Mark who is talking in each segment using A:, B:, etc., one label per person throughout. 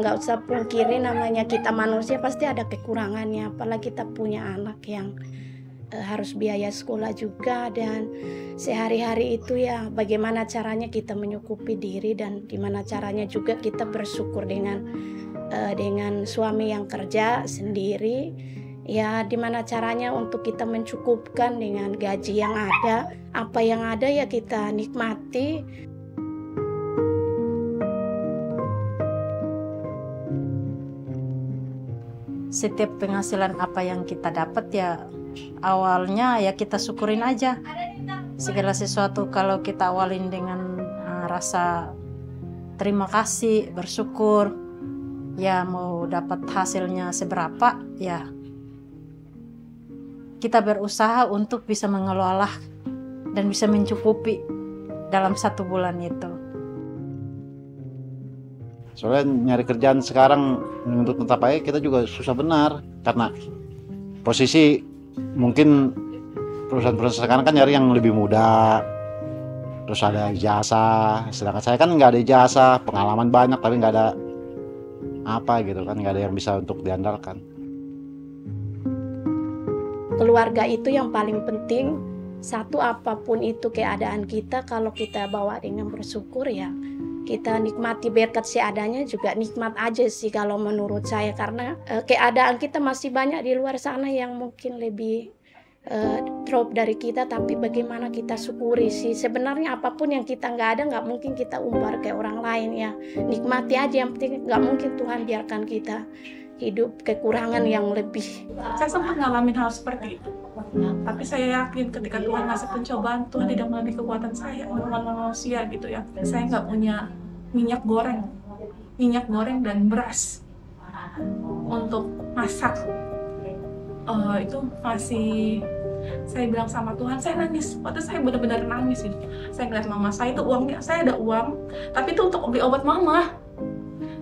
A: nggak usah pungkiri namanya kita manusia pasti ada kekurangannya. Apalagi kita punya anak yang uh, harus biaya sekolah juga dan sehari-hari itu ya bagaimana caranya kita menyukupi diri dan gimana caranya juga kita bersyukur dengan uh, dengan suami yang kerja sendiri. Ya di mana caranya untuk kita mencukupkan dengan gaji yang ada. Apa yang ada ya kita nikmati
B: setiap penghasilan apa yang kita dapat ya awalnya ya kita syukurin aja. Segala sesuatu kalau kita awalin dengan uh, rasa terima kasih bersyukur ya mau dapat hasilnya seberapa ya kita berusaha untuk bisa mengelola dan bisa mencukupi dalam satu bulan itu
C: soalnya nyari kerjaan sekarang untuk tetap aja kita juga susah benar. Karena posisi mungkin perusahaan-perusahaan sekarang kan nyari yang lebih muda. Terus ada ijazah. Sedangkan saya kan nggak ada ijazah. Pengalaman banyak tapi nggak ada apa gitu kan. Nggak ada yang bisa untuk diandalkan.
A: Keluarga itu yang paling penting. Satu apa pun itu keadaan kita kalau kita bawa dengan bersyukur ya kita nikmati berkat seadanya juga nikmat aja sih kalau menurut saya. Karena uh, keadaan kita masih banyak di luar sana yang mungkin lebih uh, drop dari kita tapi bagaimana kita syukuri sih? Sebenarnya apa pun yang kita nggak ada nggak mungkin kita umbar ke orang lain ya. Nikmati aja yang penting nggak mungkin Tuhan biarkan kita hidup kekurangan yang lebih.
D: Saya sempat ngalamin hal seperti itu. Tapi saya yakin ketika Tuhan ngasih pencobaan, Tuhan tidak melalui kekuatan saya, manusia gitu ya. Saya nggak punya minyak goreng, minyak goreng dan beras untuk masak. Uh, itu masih saya bilang sama Tuhan, saya nangis. Waktu saya benar-benar nangis gitu. Saya ngeliat mama saya itu uangnya, saya ada uang, tapi itu untuk beli obat mama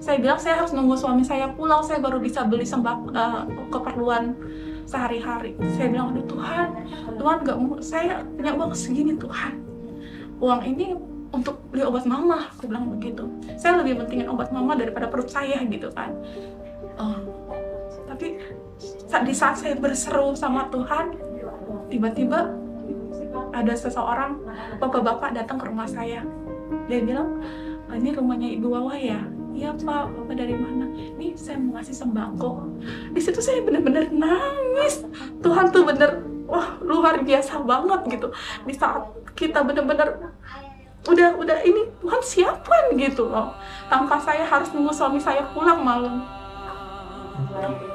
D: saya bilang saya harus nunggu suami saya pulang. Saya baru bisa beli sembako uh, keperluan sehari-hari. Saya bilang aduh Tuhan Tuhan mau saya punya uang segini Tuhan. Uang ini untuk beli obat mama. Aku bilang begitu. Saya lebih pentingin obat mama daripada perut saya gitu kan. Uh, tapi di saat saya berseru sama Tuhan tiba-tiba ada seseorang bapak-bapak datang ke rumah saya. Dia bilang ini rumahnya ibu Wawa ya iya pak. Bapak dari mana? Nih saya mau ngasih sembako. Di situ saya bener-bener nangis. Tuhan tuh bener wah luar biasa banget gitu. Di saat kita bener-bener udah udah ini Tuhan siapkan gitu loh. Tanpa saya harus nunggu suami saya pulang malam.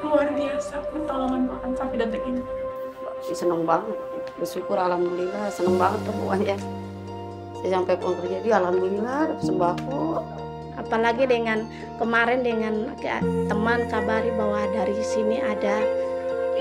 D: Luar biasa. Pertolongan Tuhan sampai detik ini.
E: Seneng banget. Bersyukur alhamdulillah. Seneng banget tuh pokoknya. Saya sampai pulang kerja dia alhamdulillah sembako
A: apalagi dengan kemarin dengan teman kabari bahwa dari sini ada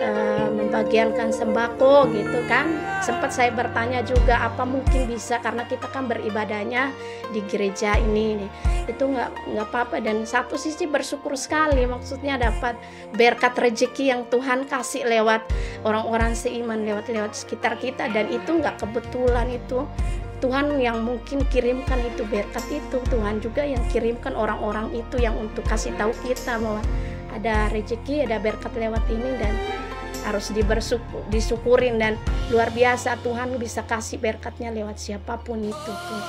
A: uh, membagiankan sembako gitu kan. Sempat saya bertanya juga apa mungkin bisa? Karena kita kan beribadahnya di gereja ini itu nggak nggak apa-apa. Dan satu sisi bersyukur sekali maksudnya dapat berkat rezeki yang Tuhan kasih lewat orang-orang seiman lewat lewat sekitar kita. Dan itu nggak kebetulan itu Tuhan yang mungkin kirimkan itu berkat itu Tuhan juga yang kirimkan orang-orang itu yang untuk kasih tahu kita bahwa ada rezeki ada berkat lewat ini dan harus disyukurin dan luar biasa Tuhan bisa kasih berkatnya lewat siapa pun itu tuh.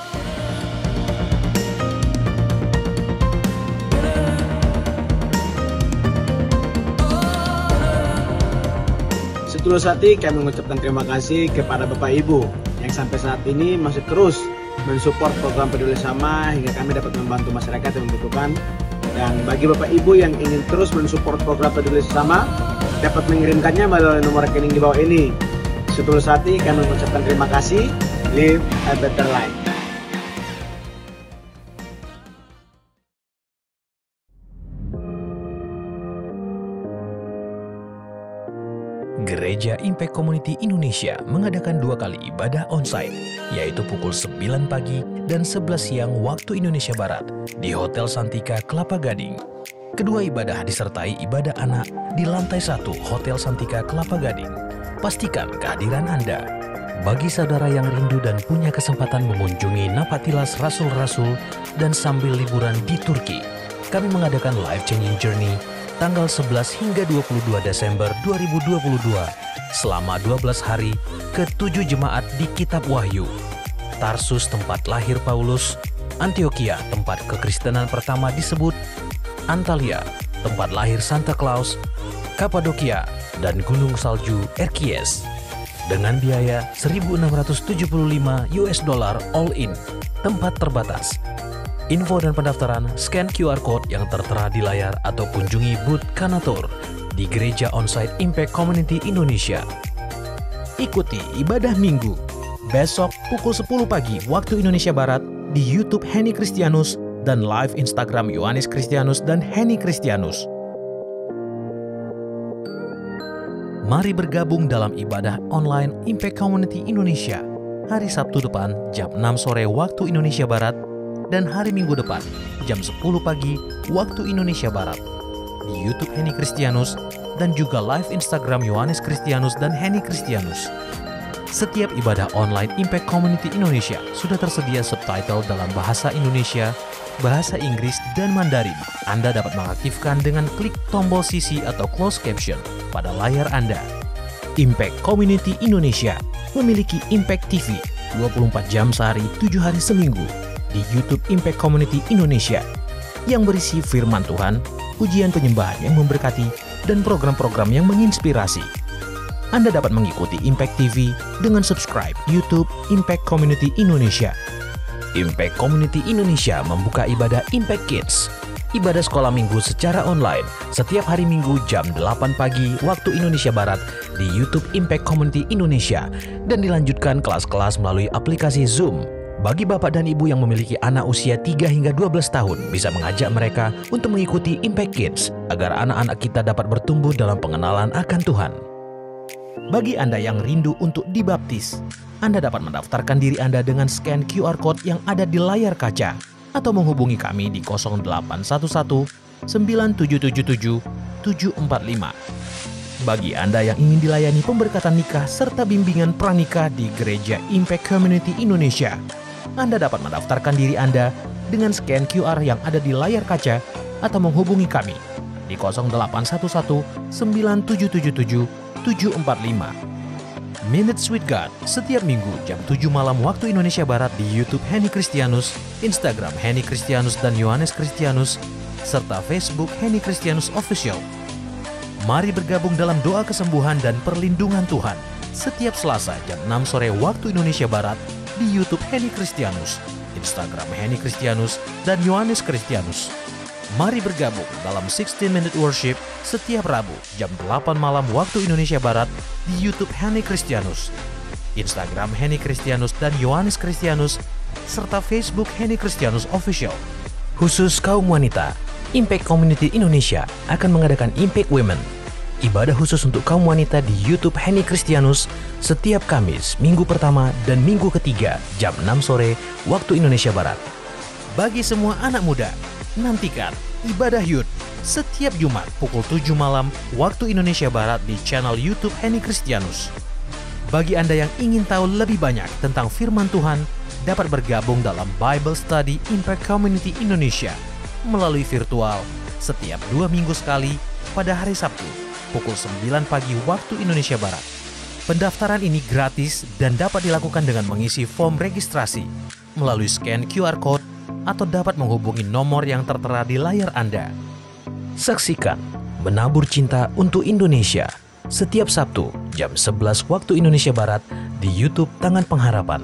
F: Setulus hati kami mengucapkan terima kasih kepada Bapak Ibu yang sampai saat ini masih terus mensupport program peduli sama hingga kami dapat membantu masyarakat yang membutuhkan. Dan bagi bapak ibu yang ingin terus mensupport program peduli sama dapat mengirimkannya melalui nomor rekening di bawah ini. Setulus hati kami mengucapkan terima kasih. Live a better life
G: Gereja Impact Community Indonesia mengadakan dua kali ibadah onsite, yaitu pukul 9 pagi dan 11 siang waktu Indonesia Barat di Hotel Santika Kelapa Gading. Kedua ibadah disertai ibadah anak di lantai satu Hotel Santika Kelapa Gading. Pastikan kehadiran Anda. Bagi saudara yang rindu dan punya kesempatan mengunjungi Napatilas Rasul-Rasul dan sambil liburan di Turki, kami mengadakan Life Changing Journey tanggal 11 hingga 22 Desember 2022 selama 12 hari ke tujuh jemaat di Kitab Wahyu. Tarsus tempat lahir Paulus, Antioquia tempat kekristenan pertama disebut, Antalya tempat lahir Santa Claus, Kapadokia, dan Gunung Salju Erkies. Dengan biaya 1.675 US dollar all in, tempat terbatas. Info dan pendaftaran scan QR code yang tertera di layar atau kunjungi booth Kanator di Gereja Onsite Impact Community Indonesia. Ikuti ibadah minggu besok pukul 10 pagi waktu Indonesia Barat di YouTube Henny Kristianus dan live Instagram Yohanes Kristianus dan Henny Kristianus. Mari bergabung dalam ibadah online Impact Community Indonesia hari Sabtu depan jam 6 sore waktu Indonesia Barat dan hari Minggu depan jam 10 pagi waktu Indonesia Barat di YouTube Henny Kristianus dan juga live Instagram Yohanes Kristianus dan Henny Kristianus. Setiap ibadah online Impact Community Indonesia sudah tersedia subtitle dalam bahasa Indonesia, bahasa Inggris, dan Mandarin. Anda dapat mengaktifkan dengan klik tombol CC atau close caption pada layar Anda. Impact Community Indonesia memiliki Impact TV 24 jam sehari 7 hari seminggu di YouTube Impact Community Indonesia yang berisi firman Tuhan, ujian penyembahan yang memberkati, dan program-program yang menginspirasi. Anda dapat mengikuti Impact TV dengan subscribe YouTube Impact Community Indonesia. Impact Community Indonesia membuka ibadah Impact Kids, ibadah sekolah minggu secara online setiap hari minggu jam 8 pagi waktu Indonesia Barat di YouTube Impact Community Indonesia dan dilanjutkan kelas-kelas melalui aplikasi Zoom. Bagi bapak dan ibu yang memiliki anak usia 3 hingga 12 tahun bisa mengajak mereka untuk mengikuti Impact Kids agar anak-anak kita dapat bertumbuh dalam pengenalan akan Tuhan. Bagi Anda yang rindu untuk dibaptis, Anda dapat mendaftarkan diri Anda dengan scan QR Code yang ada di layar kaca atau menghubungi kami di 0811 9777 745. Bagi Anda yang ingin dilayani pemberkatan nikah serta bimbingan pranikah di Gereja Impact Community Indonesia, Anda dapat mendaftarkan diri Anda dengan scan QR yang ada di layar kaca atau menghubungi kami di 0811 9777 745. Minutes with God setiap minggu jam 7 malam waktu Indonesia Barat di YouTube Henny Kristianus, Instagram Henny Kristianus dan Yohanes Kristianus, serta Facebook Henny Kristianus Official. Mari bergabung dalam doa kesembuhan dan perlindungan Tuhan setiap Selasa jam 6 sore waktu Indonesia Barat di YouTube Henny Kristianus, Instagram Henny Kristianus dan Yohanes Kristianus. Mari bergabung dalam 16 Minute Worship setiap Rabu jam 8 malam waktu Indonesia Barat di YouTube Henny Kristianus, Instagram Henny Kristianus dan Yohanes Kristianus, serta Facebook Henny Kristianus Official. Khusus kaum wanita, Impact Community Indonesia akan mengadakan Impact Women, ibadah khusus untuk kaum wanita di YouTube Henny Kristianus setiap Kamis, minggu pertama dan minggu ketiga jam 6 sore waktu Indonesia Barat. Bagi semua anak muda, nantikan ibadah Yud setiap Jumat pukul 7 malam waktu Indonesia Barat di channel YouTube Henny Kristianus. Bagi Anda yang ingin tahu lebih banyak tentang firman Tuhan, dapat bergabung dalam Bible Study Impact Community Indonesia melalui virtual setiap dua minggu sekali pada hari Sabtu pukul 9 pagi waktu Indonesia Barat. Pendaftaran ini gratis dan dapat dilakukan dengan mengisi form registrasi melalui scan QR Code atau dapat menghubungi nomor yang tertera di layar Anda. Saksikan Menabur Cinta untuk Indonesia setiap Sabtu jam 11 waktu Indonesia Barat di YouTube Tangan Pengharapan.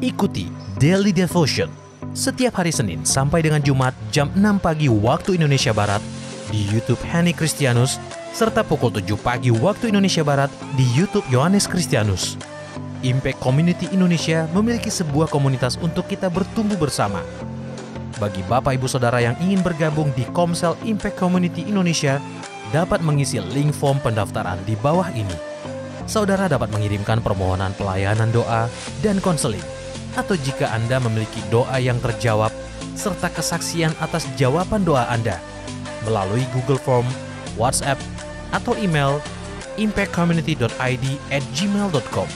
G: Ikuti Daily Devotion setiap hari Senin sampai dengan Jumat jam 6 pagi waktu Indonesia Barat di YouTube Henny Kristianus serta pukul 7 pagi waktu Indonesia Barat di YouTube Yohanes Kristianus. Impact Community Indonesia memiliki sebuah komunitas untuk kita bertumbuh bersama. Bagi Bapak Ibu Saudara yang ingin bergabung di Komsel Impact Community Indonesia, dapat mengisi link form pendaftaran di bawah ini. Saudara dapat mengirimkan permohonan pelayanan doa dan konseling, atau jika Anda memiliki doa yang terjawab, serta kesaksian atas jawaban doa Anda, melalui Google Form, WhatsApp, atau email impactcommunity.id at gmail.com.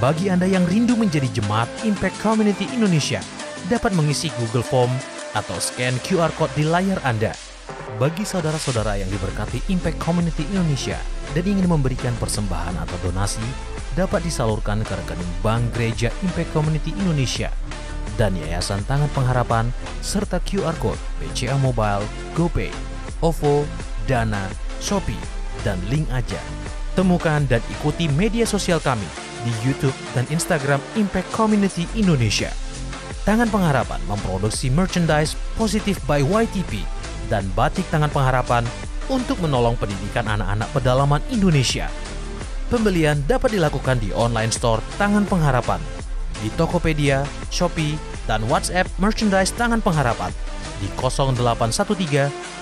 G: Bagi Anda yang rindu menjadi jemaat Impact Community Indonesia, dapat mengisi Google Form atau scan QR Code di layar Anda. Bagi saudara-saudara yang diberkati Impact Community Indonesia dan ingin memberikan persembahan atau donasi, dapat disalurkan ke rekening Bank Gereja Impact Community Indonesia dan Yayasan Tangan Pengharapan serta QR Code BCA Mobile, GoPay, OVO, Dana, Shopee, dan link aja. Temukan dan ikuti media sosial kami di YouTube dan Instagram Impact Community Indonesia. Tangan Pengharapan memproduksi merchandise Positif by YTP dan Batik Tangan Pengharapan untuk menolong pendidikan anak-anak pedalaman Indonesia. Pembelian dapat dilakukan di online store Tangan Pengharapan, di Tokopedia, Shopee, dan WhatsApp merchandise Tangan Pengharapan di 0813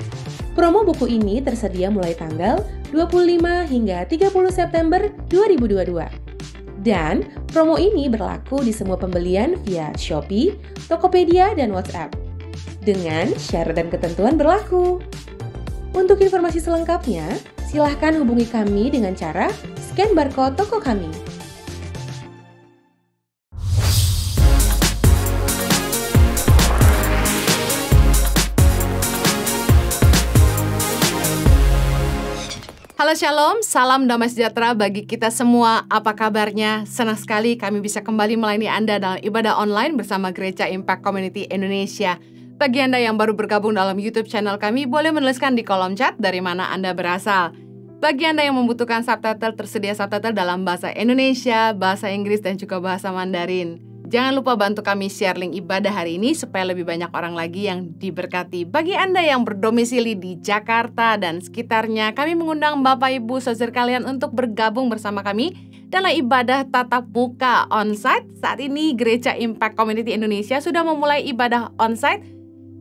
H: Promo buku ini tersedia mulai tanggal 25 hingga 30 September 2022. Dan promo ini berlaku di semua pembelian via Shopee, Tokopedia, dan WhatsApp. Dengan syarat dan ketentuan berlaku. Untuk informasi selengkapnya, silahkan hubungi kami dengan cara scan barcode toko kami.
I: Halo Shalom, salam damai sejahtera bagi kita semua. Apa kabarnya? Senang sekali kami bisa kembali melayani Anda dalam ibadah online bersama Gereja Impact Community Indonesia. Bagi Anda yang baru bergabung dalam YouTube channel kami, boleh menuliskan di kolom chat dari mana Anda berasal. Bagi Anda yang membutuhkan subtitle, tersedia subtitle dalam bahasa Indonesia, bahasa Inggris, dan juga bahasa Mandarin. Jangan lupa bantu kami share link ibadah hari ini supaya lebih banyak orang lagi yang diberkati. Bagi Anda yang berdomisili di Jakarta dan sekitarnya, kami mengundang Bapak Ibu saudara kalian untuk bergabung bersama kami dalam ibadah tatap muka onsite. Saat ini Gereja Impact Community Indonesia sudah memulai ibadah onsite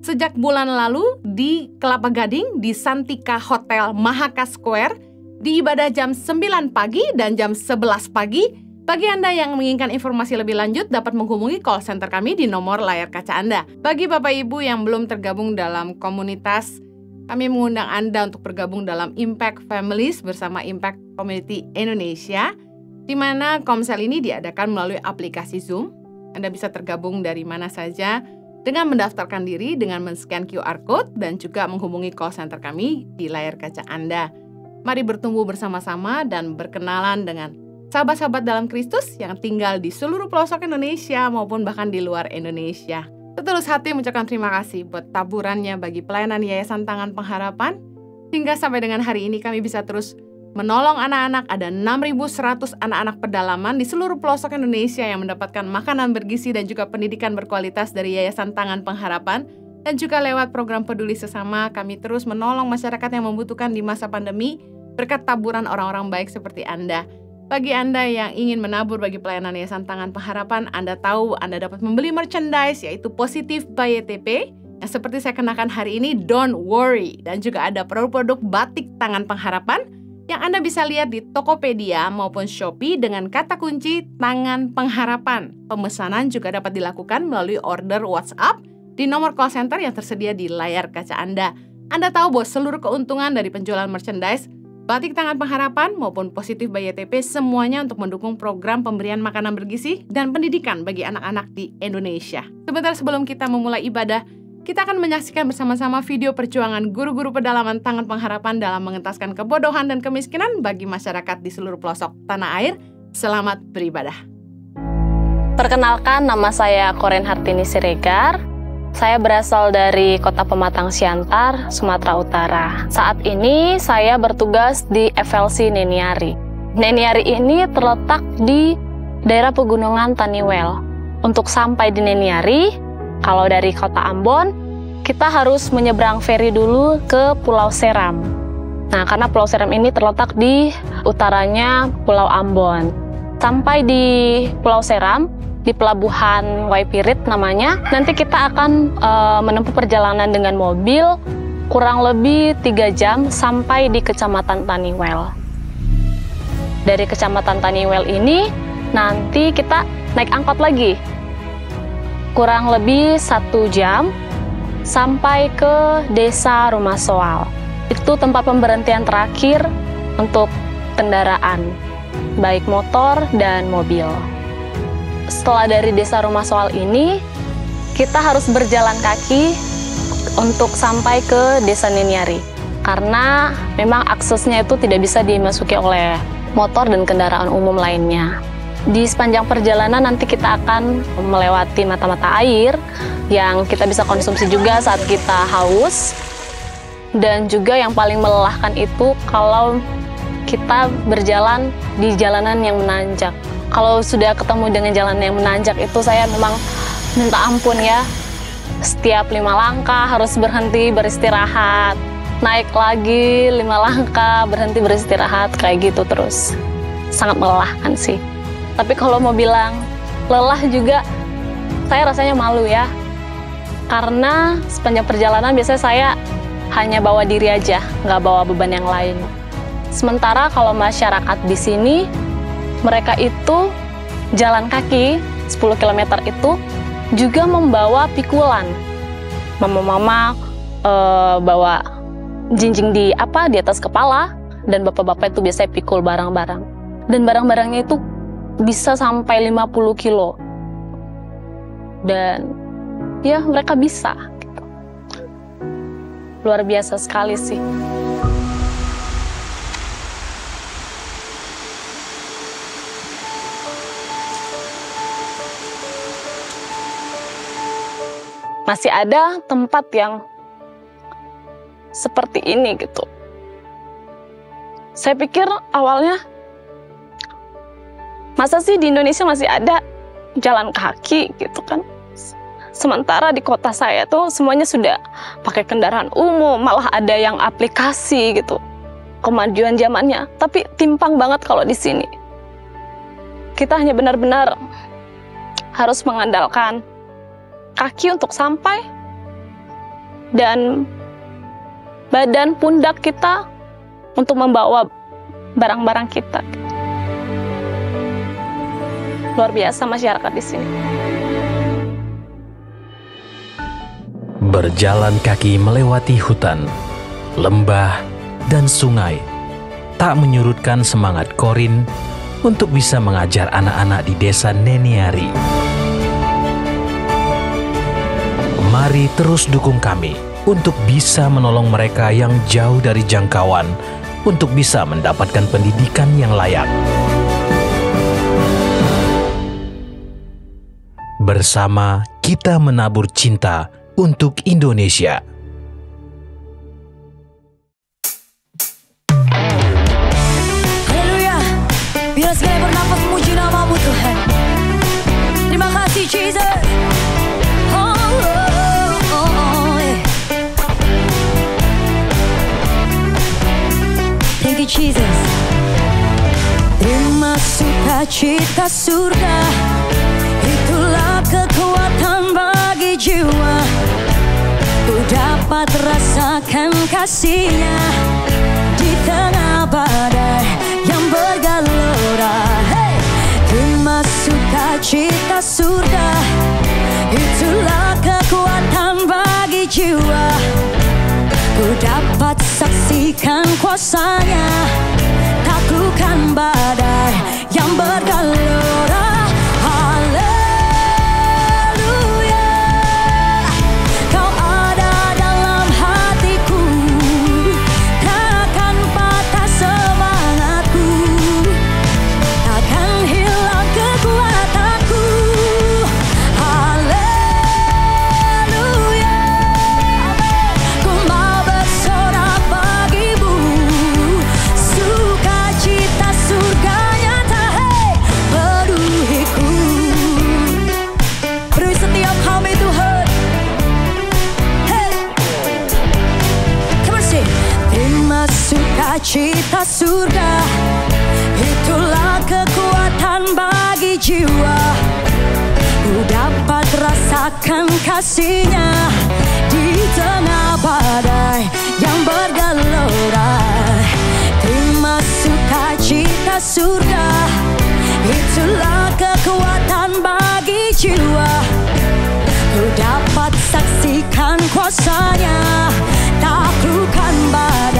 I: sejak bulan lalu di Kelapa Gading di Santika Hotel Mahaka Square di ibadah jam 9 pagi dan jam 11 pagi. Bagi Anda yang menginginkan informasi lebih lanjut dapat menghubungi call center kami di nomor layar kaca Anda. Bagi Bapak Ibu yang belum tergabung dalam komunitas, kami mengundang Anda untuk bergabung dalam Impact Families bersama Impact Community Indonesia, di mana Komsel ini diadakan melalui aplikasi Zoom. Anda bisa tergabung dari mana saja dengan mendaftarkan diri dengan men-scan QR Code dan juga menghubungi call center kami di layar kaca Anda. Mari bertumbuh bersama-sama dan berkenalan dengan sahabat-sahabat dalam Kristus yang tinggal di seluruh pelosok Indonesia maupun bahkan di luar Indonesia. Setulus hati mengucapkan terima kasih buat taburannya bagi pelayanan Yayasan Tangan Pengharapan. Hingga sampai dengan hari ini kami bisa terus menolong anak-anak. Ada 6.100 anak-anak pedalaman di seluruh pelosok Indonesia yang mendapatkan makanan bergizi dan juga pendidikan berkualitas dari Yayasan Tangan Pengharapan. Dan juga lewat program peduli sesama, kami terus menolong masyarakat yang membutuhkan di masa pandemi berkat taburan orang-orang baik seperti Anda. Bagi Anda yang ingin menabur bagi pelayanan Yayasan Tangan Pengharapan, Anda tahu Anda dapat membeli merchandise yaitu Positif by YTP yang seperti saya kenakan hari ini Don't Worry dan juga ada produk-produk batik Tangan Pengharapan yang Anda bisa lihat di Tokopedia maupun Shopee dengan kata kunci Tangan Pengharapan. Pemesanan juga dapat dilakukan melalui order WhatsApp di nomor call center yang tersedia di layar kaca Anda. Anda tahu bahwa seluruh keuntungan dari penjualan merchandise Batik Tangan Pengharapan maupun Positif by YTP semuanya untuk mendukung program pemberian makanan bergizi dan pendidikan bagi anak-anak di Indonesia. Sebentar sebelum kita memulai ibadah, kita akan menyaksikan bersama-sama video perjuangan guru-guru pedalaman Tangan Pengharapan dalam mengentaskan kebodohan dan kemiskinan bagi masyarakat di seluruh pelosok tanah air. Selamat beribadah.
J: Perkenalkan, nama saya Koren Hartini Siregar. Saya berasal dari Kota Pematang Siantar, Sumatera Utara. Saat ini saya bertugas di FLC Neniari. Neniari ini terletak di daerah pegunungan Taniwel. Untuk sampai di Neniari, kalau dari Kota Ambon, kita harus menyeberang feri dulu ke Pulau Seram. Nah, karena Pulau Seram ini terletak di utaranya Pulau Ambon. Sampai di Pulau Seram, di pelabuhan Waipirit namanya. Nanti kita akan uh, menempuh perjalanan dengan mobil kurang lebih tiga jam sampai di Kecamatan Taniwel. Dari Kecamatan Taniwel ini nanti kita naik angkot lagi. Kurang lebih satu jam sampai ke Desa Rumah Soal. Itu tempat pemberhentian terakhir untuk kendaraan, baik motor dan mobil. Setelah dari Desa Rumah Soal ini, kita harus berjalan kaki untuk sampai ke Desa Niniari. Karena memang aksesnya itu tidak bisa dimasuki oleh motor dan kendaraan umum lainnya. Di sepanjang perjalanan nanti kita akan melewati mata-mata air yang kita bisa konsumsi juga saat kita haus. Dan juga yang paling melelahkan itu kalau kita berjalan di jalanan yang menanjak. Kalau sudah ketemu dengan jalan yang menanjak itu saya memang minta ampun ya. Setiap lima langkah harus berhenti beristirahat. Naik lagi lima langkah berhenti beristirahat kayak gitu terus. Sangat melelahkan sih. Tapi kalau mau bilang lelah juga saya rasanya malu ya. Karena sepanjang perjalanan biasanya saya hanya bawa diri aja nggak bawa beban yang lain. Sementara kalau masyarakat di sini mereka itu jalan kaki 10 km itu juga membawa pikulan. Mama-mama e, bawa jinjing di apa di atas kepala dan bapak-bapak itu biasanya pikul barang-barang. Dan barang-barangnya itu bisa sampai 50 kilo. Dan ya mereka bisa. Gitu. Luar biasa sekali sih. Masih ada tempat yang seperti ini gitu. Saya pikir awalnya masa sih di Indonesia masih ada jalan kaki gitu kan. Sementara di kota saya tuh semuanya sudah pakai kendaraan umum, malah ada yang aplikasi gitu. Kemajuan zamannya, tapi timpang banget kalau di sini. Kita hanya benar-benar harus mengandalkan kaki untuk sampai dan badan pundak kita untuk membawa barang-barang kita. Luar biasa masyarakat di sini.
G: Berjalan kaki melewati hutan, lembah, dan sungai tak menyurutkan semangat Korin untuk bisa mengajar anak-anak di desa Neniari. Mari terus dukung kami untuk bisa menolong mereka yang jauh dari jangkauan untuk bisa mendapatkan pendidikan yang layak. Bersama kita menabur cinta untuk Indonesia.
K: Haleluya, biar sekali bernafas memuji namamu. Terima kasih Jesus. Jesus. Terima sukacita surga. Itulah kekuatan bagi jiwa. Ku dapat rasakan kasihnya Di tengah badai yang bergelora. Hey! Terima sukacita surga. Itulah kekuatan bagi jiwa Ku dapat saksikan kuasanya. Taklukkan badai yang bergelora surga Itulah kekuatan bagi jiwa. Ku dapat rasakan kasihnya Di tengah badai yang bergelora Terima sukacita surga Itulah kekuatan bagi jiwa. Ku dapat saksikan kuasanya Taklukan badai.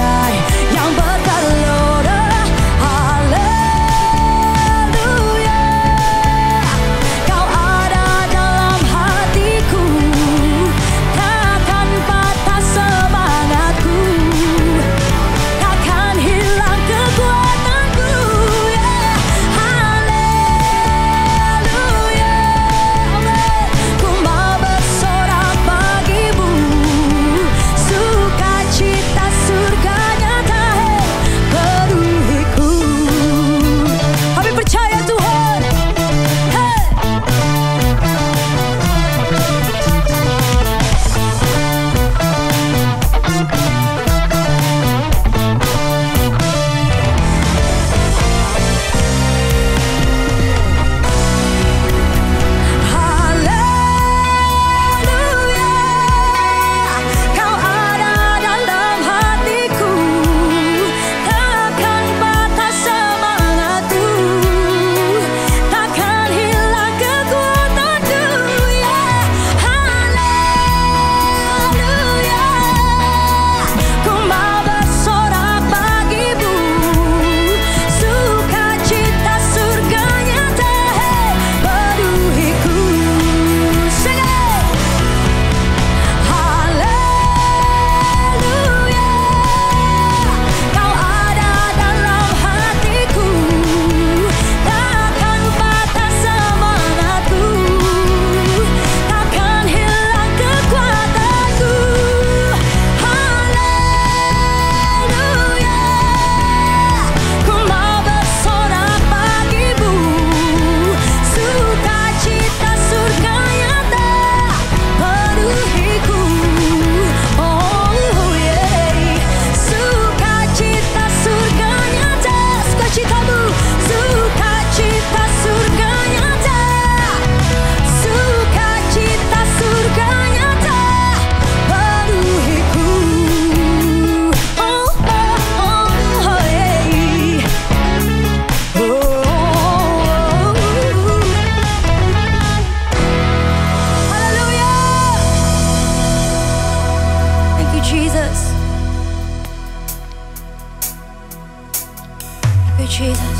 K: you, Jesus.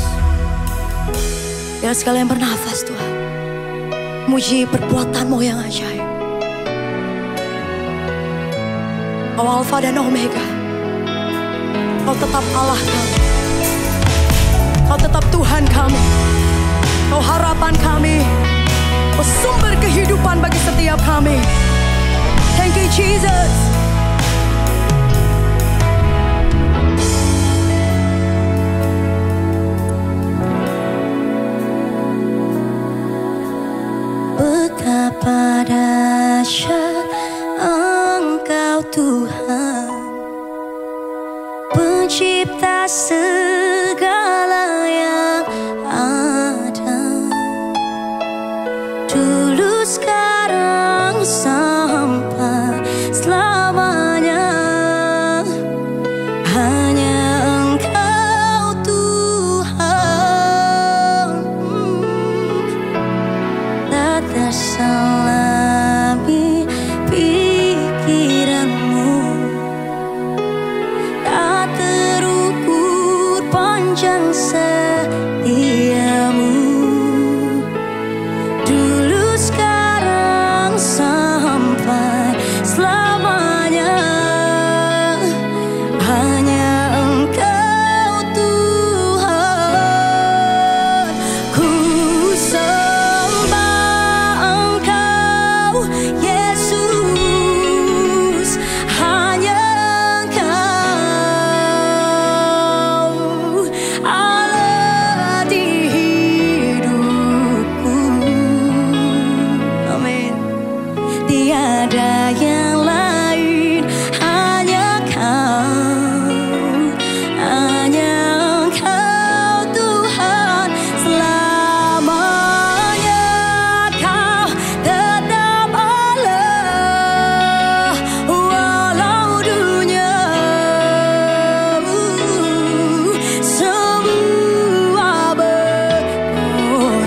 K: Biar sekalian bernafas, Tuhan. Muji perbuatanmu yang ajaib. Kau Alfa dan Omega. Kau tetap Allah kami. Kau tetap Tuhan kami. Kau harapan kami. Kau sumber kehidupan bagi setiap kami. Thank you, Jesus.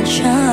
I: 这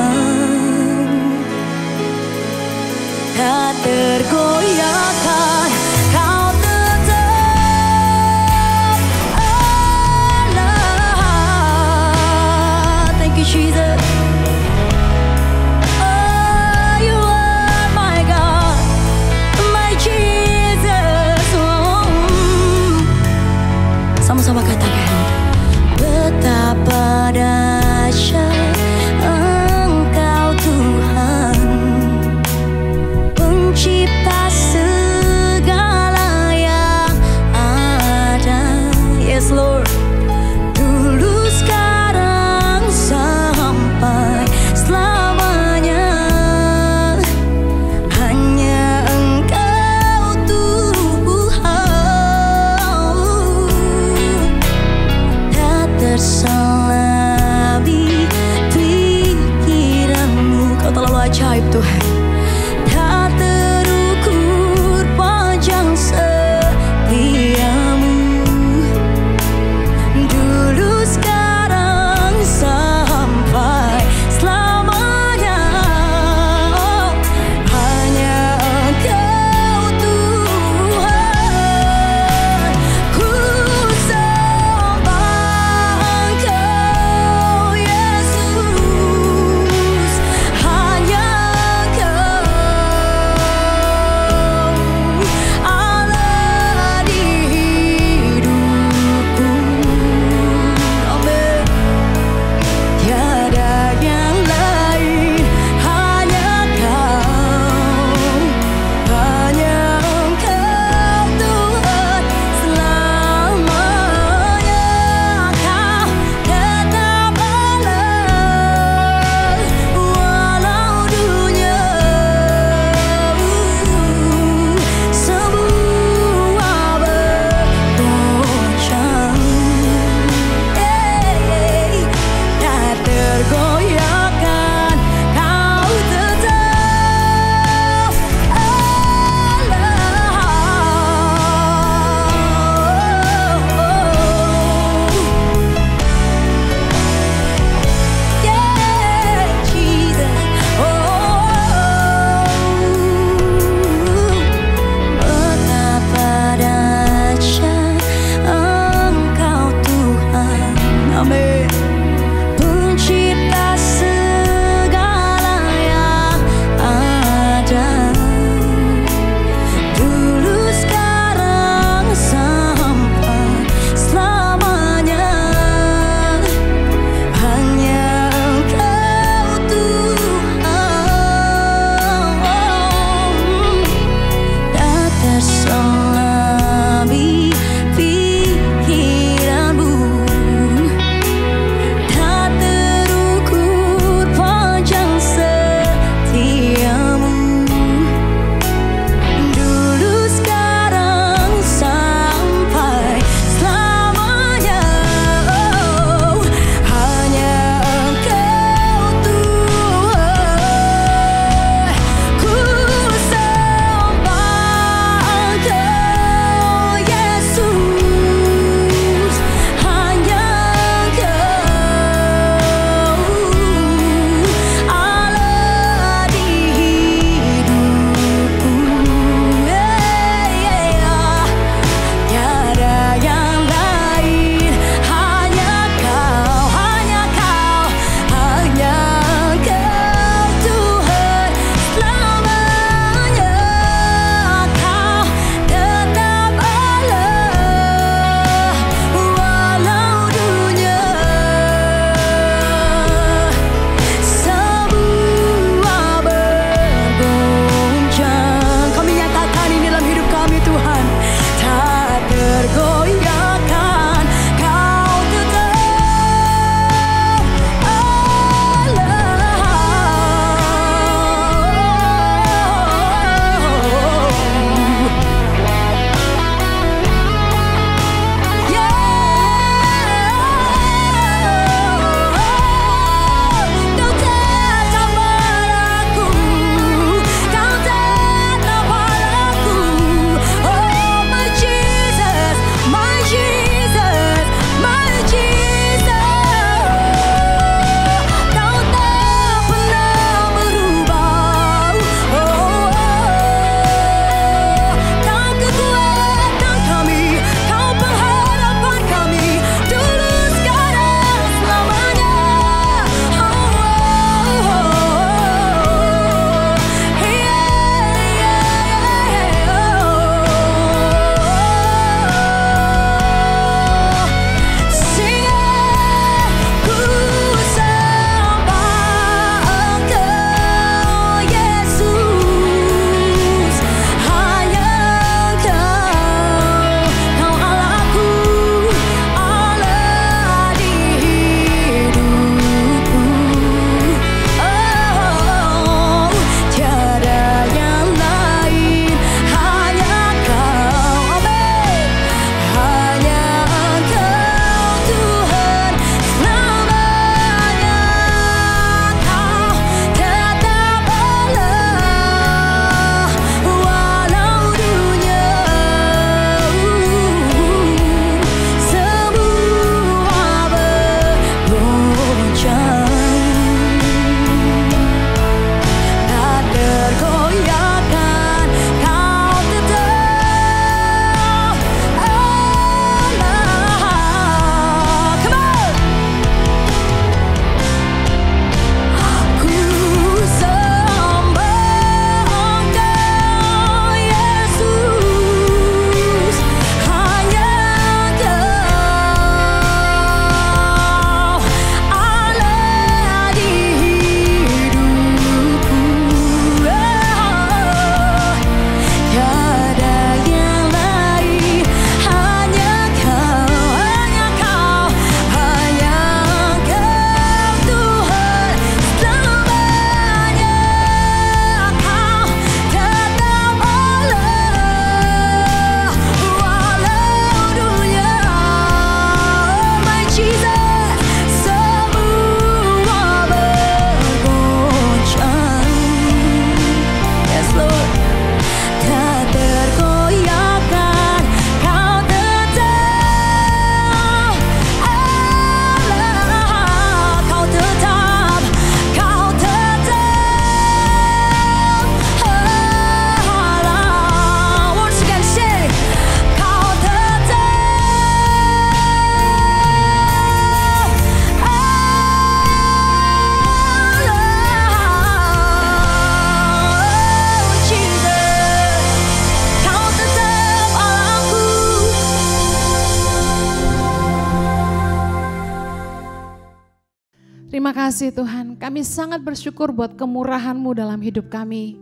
I: kasih Tuhan, kami sangat bersyukur buat kemurahan-Mu dalam hidup kami.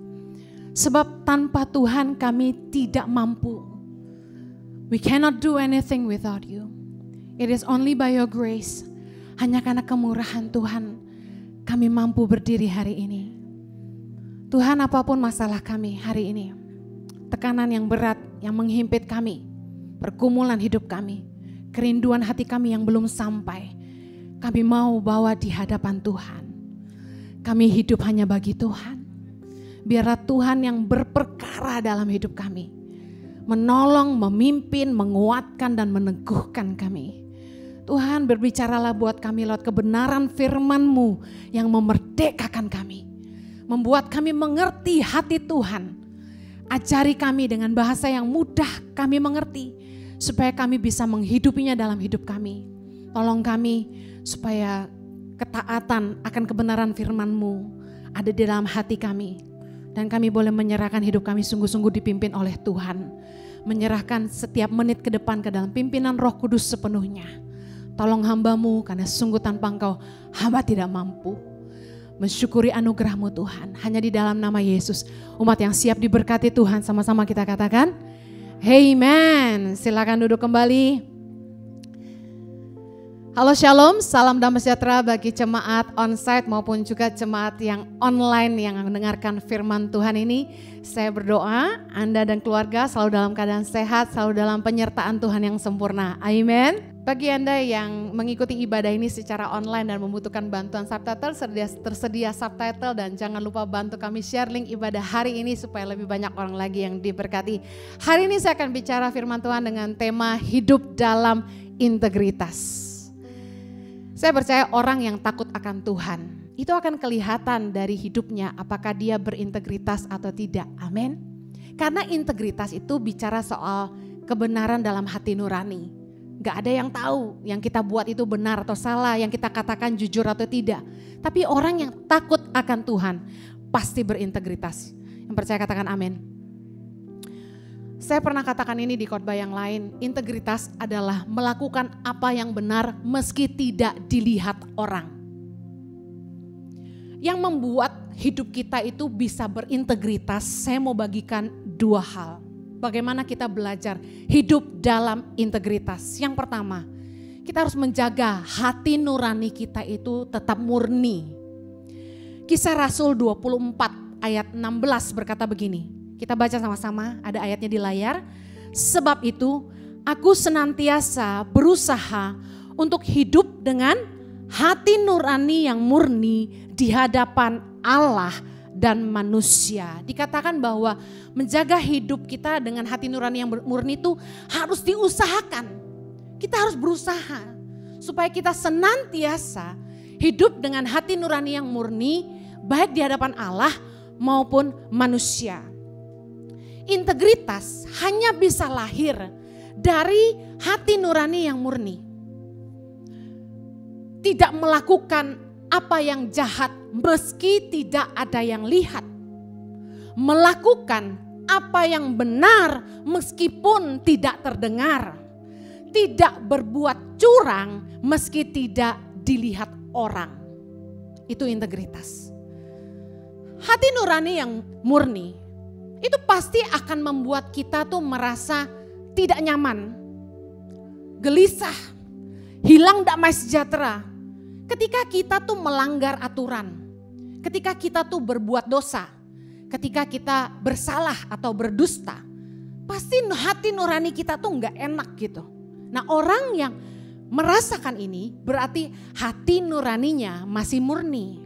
I: Sebab tanpa Tuhan kami tidak mampu. We cannot do anything without you. It is only by your grace. Hanya karena kemurahan Tuhan kami mampu berdiri hari ini. Tuhan apa pun masalah kami hari ini. Tekanan yang berat yang menghimpit kami. Pergumulan hidup kami. Kerinduan hati kami yang belum sampai kami mau bawa di hadapan Tuhan. Kami hidup hanya bagi Tuhan. Biarlah Tuhan yang berperkara dalam hidup kami. Menolong, memimpin, menguatkan, dan meneguhkan kami. Tuhan berbicaralah buat kami lewat kebenaran firman-Mu yang memerdekakan kami. Membuat kami mengerti hati Tuhan. Ajari kami dengan bahasa yang mudah kami mengerti. Supaya kami bisa menghidupinya dalam hidup kami. Tolong kami supaya ketaatan akan kebenaran firman-Mu ada di dalam hati kami. Dan kami boleh menyerahkan hidup kami sungguh-sungguh dipimpin oleh Tuhan. Menyerahkan setiap menit ke depan ke dalam pimpinan roh kudus sepenuhnya. Tolong hambamu karena sungguh tanpa engkau hamba tidak mampu. Mensyukuri anugerahmu Tuhan. Hanya di dalam nama Yesus. Umat yang siap diberkati Tuhan sama-sama kita katakan. Amen. Silakan duduk kembali. Halo Shalom, salam damai sejahtera bagi jemaat onsite maupun juga jemaat yang online yang mendengarkan firman Tuhan ini. Saya berdoa Anda dan keluarga selalu dalam keadaan sehat, selalu dalam penyertaan Tuhan yang sempurna. Amin. Bagi Anda yang mengikuti ibadah ini secara online dan membutuhkan bantuan subtitle, tersedia, tersedia subtitle dan jangan lupa bantu kami share link ibadah hari ini supaya lebih banyak orang lagi yang diberkati. Hari ini saya akan bicara firman Tuhan dengan tema hidup dalam integritas. Saya percaya orang yang takut akan Tuhan itu akan kelihatan dari hidupnya apakah dia berintegritas atau tidak. Amin. Karena integritas itu bicara soal kebenaran dalam hati nurani. Gak ada yang tahu yang kita buat itu benar atau salah, yang kita katakan jujur atau tidak. Tapi orang yang takut akan Tuhan pasti berintegritas. Yang percaya katakan amin. Saya pernah katakan ini di khotbah yang lain, integritas adalah melakukan apa yang benar meski tidak dilihat orang. Yang membuat hidup kita itu bisa berintegritas, saya mau bagikan dua hal. Bagaimana kita belajar hidup dalam integritas. Yang pertama, kita harus menjaga hati nurani kita itu tetap murni. Kisah Rasul 24 ayat 16 berkata begini, kita baca sama-sama, ada ayatnya di layar. Sebab itu, aku senantiasa berusaha untuk hidup dengan hati nurani yang murni di hadapan Allah dan manusia. Dikatakan bahwa menjaga hidup kita dengan hati nurani yang murni itu harus diusahakan. Kita harus berusaha supaya kita senantiasa hidup dengan hati nurani yang murni baik di hadapan Allah maupun manusia integritas hanya bisa lahir dari hati nurani yang murni. Tidak melakukan apa yang jahat meski tidak ada yang lihat. Melakukan apa yang benar meskipun tidak terdengar. Tidak berbuat curang meski tidak dilihat orang. Itu integritas. Hati nurani yang murni itu pasti akan membuat kita tuh merasa tidak nyaman, gelisah, hilang damai sejahtera. Ketika kita tuh melanggar aturan, ketika kita tuh berbuat dosa, ketika kita bersalah atau berdusta, pasti hati nurani kita tuh nggak enak gitu. Nah orang yang merasakan ini berarti hati nuraninya masih murni.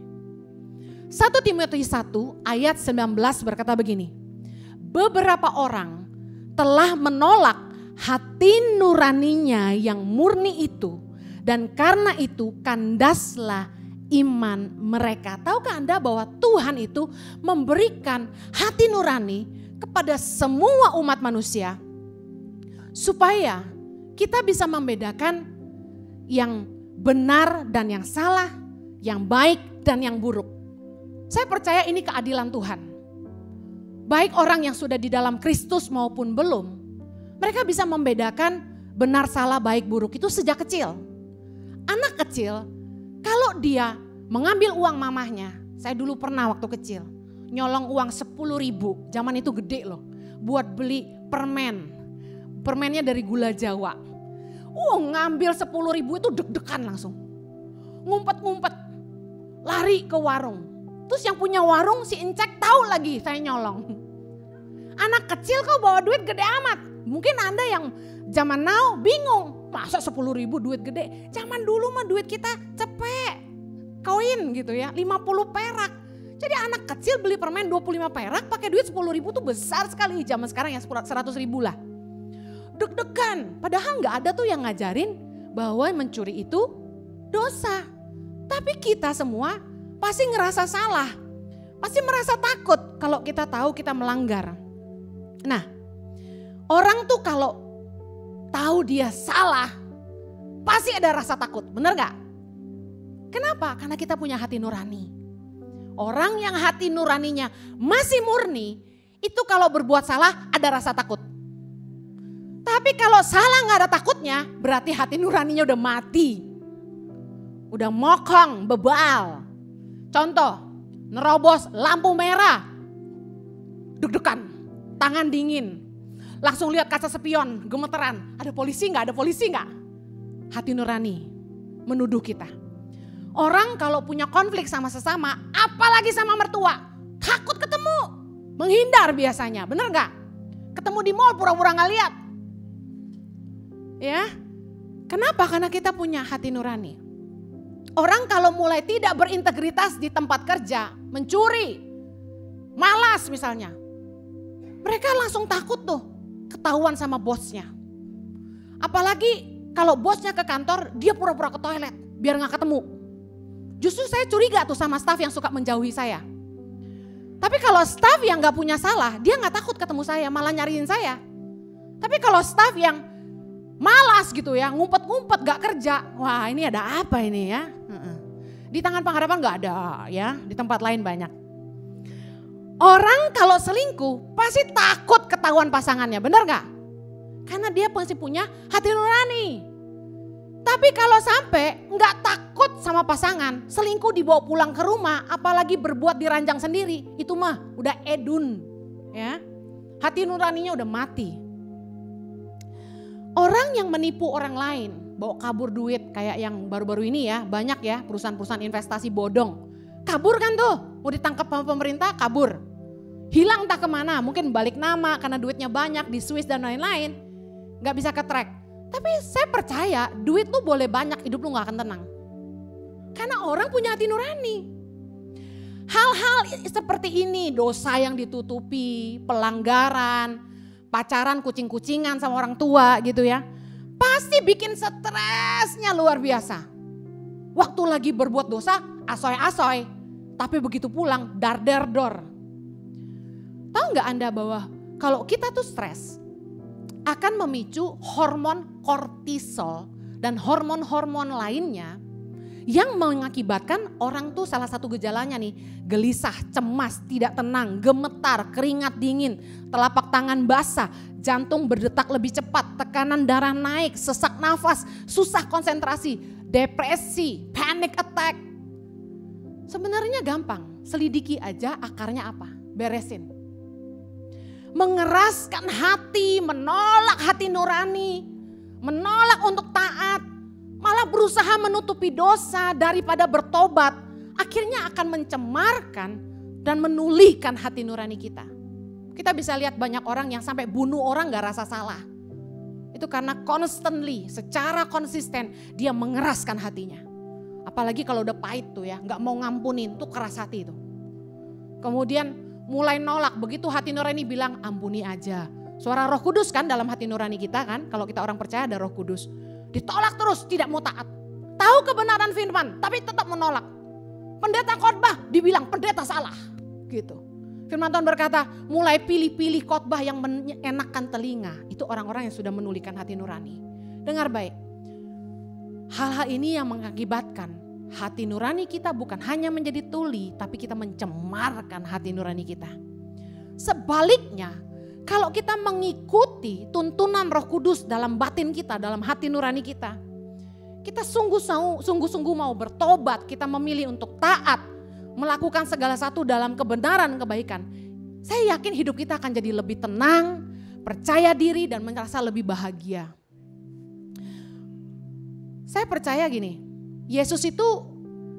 I: 1 Timotius 1 ayat 19 berkata begini, beberapa orang telah menolak hati nuraninya yang murni itu dan karena itu kandaslah iman mereka. Tahukah Anda bahwa Tuhan itu memberikan hati nurani kepada semua umat manusia supaya kita bisa membedakan yang benar dan yang salah, yang baik dan yang buruk. Saya percaya ini keadilan Tuhan baik orang yang sudah di dalam Kristus maupun belum, mereka bisa membedakan benar salah baik buruk itu sejak kecil. Anak kecil kalau dia mengambil uang mamahnya. Saya dulu pernah waktu kecil nyolong uang 10 ribu, zaman itu gede loh, buat beli permen. Permennya dari gula jawa. Uh ngambil 10 ribu itu deg-degan langsung. Ngumpet-ngumpet, lari ke warung. Terus yang punya warung si Encek tahu lagi saya nyolong. Anak kecil kok bawa duit gede amat. Mungkin Anda yang zaman now bingung. Masa 10 ribu duit gede? Zaman dulu mah duit kita cepet. Koin gitu ya, 50 perak. Jadi anak kecil beli permen 25 perak pakai duit 10 ribu tuh besar sekali. Zaman sekarang ya 100 ribu lah. Deg-degan. Padahal nggak ada tuh yang ngajarin bahwa mencuri itu dosa. Tapi kita semua pasti ngerasa salah. Pasti merasa takut kalau kita tahu kita melanggar. Nah, orang tuh kalau tahu dia salah, pasti ada rasa takut, bener gak? Kenapa? Karena kita punya hati nurani. Orang yang hati nuraninya masih murni, itu kalau berbuat salah ada rasa takut. Tapi kalau salah nggak ada takutnya, berarti hati nuraninya udah mati. Udah mokong, bebal. Contoh, nerobos lampu merah. Deg-degan, tangan dingin. Langsung lihat kaca spion, gemeteran. Ada polisi nggak? Ada polisi nggak? Hati nurani menuduh kita. Orang kalau punya konflik sama sesama, apalagi sama mertua, takut ketemu. Menghindar biasanya, bener gak? Ketemu di mall pura-pura gak lihat. Ya, kenapa? Karena kita punya hati nurani. Orang kalau mulai tidak berintegritas di tempat kerja, mencuri, malas misalnya. Mereka langsung takut tuh ketahuan sama bosnya. Apalagi kalau bosnya ke kantor, dia pura-pura ke toilet biar gak ketemu. Justru saya curiga tuh sama staff yang suka menjauhi saya. Tapi kalau staff yang gak punya salah, dia gak takut ketemu saya, malah nyariin saya. Tapi kalau staff yang malas gitu ya, ngumpet-ngumpet gak kerja, wah ini ada apa ini ya. Di tangan pengharapan gak ada ya, di tempat lain banyak. Orang kalau selingkuh pasti takut ketahuan pasangannya, benar gak? Karena dia pasti punya hati nurani. Tapi kalau sampai nggak takut sama pasangan, selingkuh dibawa pulang ke rumah, apalagi berbuat di ranjang sendiri, itu mah udah edun, ya. Hati nuraninya udah mati. Orang yang menipu orang lain, bawa kabur duit kayak yang baru-baru ini ya, banyak ya perusahaan-perusahaan investasi bodong. Kabur kan tuh, mau ditangkap sama pemerintah, kabur. Hilang tak ke mana, mungkin balik nama karena duitnya banyak di Swiss dan lain-lain. Gak bisa ke. Tapi saya percaya duit lu boleh banyak, hidup lu gak akan tenang. Karena orang punya hati nurani. Hal-hal seperti ini, dosa yang ditutupi, pelanggaran, pacaran kucing-kucingan sama orang tua gitu ya. Pasti bikin stresnya luar biasa. Waktu lagi berbuat dosa, asoy-asoy. Tapi begitu pulang, dar-der-dor. Tahu nggak Anda bahwa kalau kita tuh stres, akan memicu hormon kortisol dan hormon-hormon lainnya yang mengakibatkan orang tuh salah satu gejalanya nih. Gelisah, cemas, tidak tenang, gemetar, keringat dingin, telapak tangan basah, jantung berdetak lebih cepat, tekanan darah naik, sesak nafas, susah konsentrasi, depresi, panic attack. Sebenarnya gampang, selidiki aja akarnya apa, beresin. Mengeraskan hati, menolak hati nurani, menolak untuk taat, malah berusaha menutupi dosa daripada bertobat, akhirnya akan mencemarkan dan menulihkan hati nurani kita. Kita bisa lihat banyak orang yang sampai bunuh orang gak rasa salah. Itu karena constantly, secara konsisten dia mengeraskan hatinya. Apalagi kalau udah pahit tuh ya, gak mau ngampunin, tuh keras hati itu. Kemudian mulai nolak. Begitu hati nurani bilang ampuni aja. Suara roh kudus kan dalam hati nurani kita kan. Kalau kita orang percaya ada roh kudus. Ditolak terus tidak mau taat. Tahu kebenaran firman tapi tetap menolak. Pendeta khotbah dibilang pendeta salah. Gitu. Firman Tuhan berkata mulai pilih-pilih khotbah yang menyenangkan telinga. Itu orang-orang yang sudah menulikan hati nurani. Dengar baik. Hal-hal ini yang mengakibatkan hati nurani kita bukan hanya menjadi tuli, tapi kita mencemarkan hati nurani kita. Sebaliknya, kalau kita mengikuti tuntunan Roh Kudus dalam batin kita, dalam hati nurani kita, kita sungguh-sungguh mau bertobat, kita memilih untuk taat, melakukan segala satu dalam kebenaran kebaikan, saya yakin hidup kita akan jadi lebih tenang, percaya diri dan merasa lebih bahagia. Saya percaya gini, Yesus itu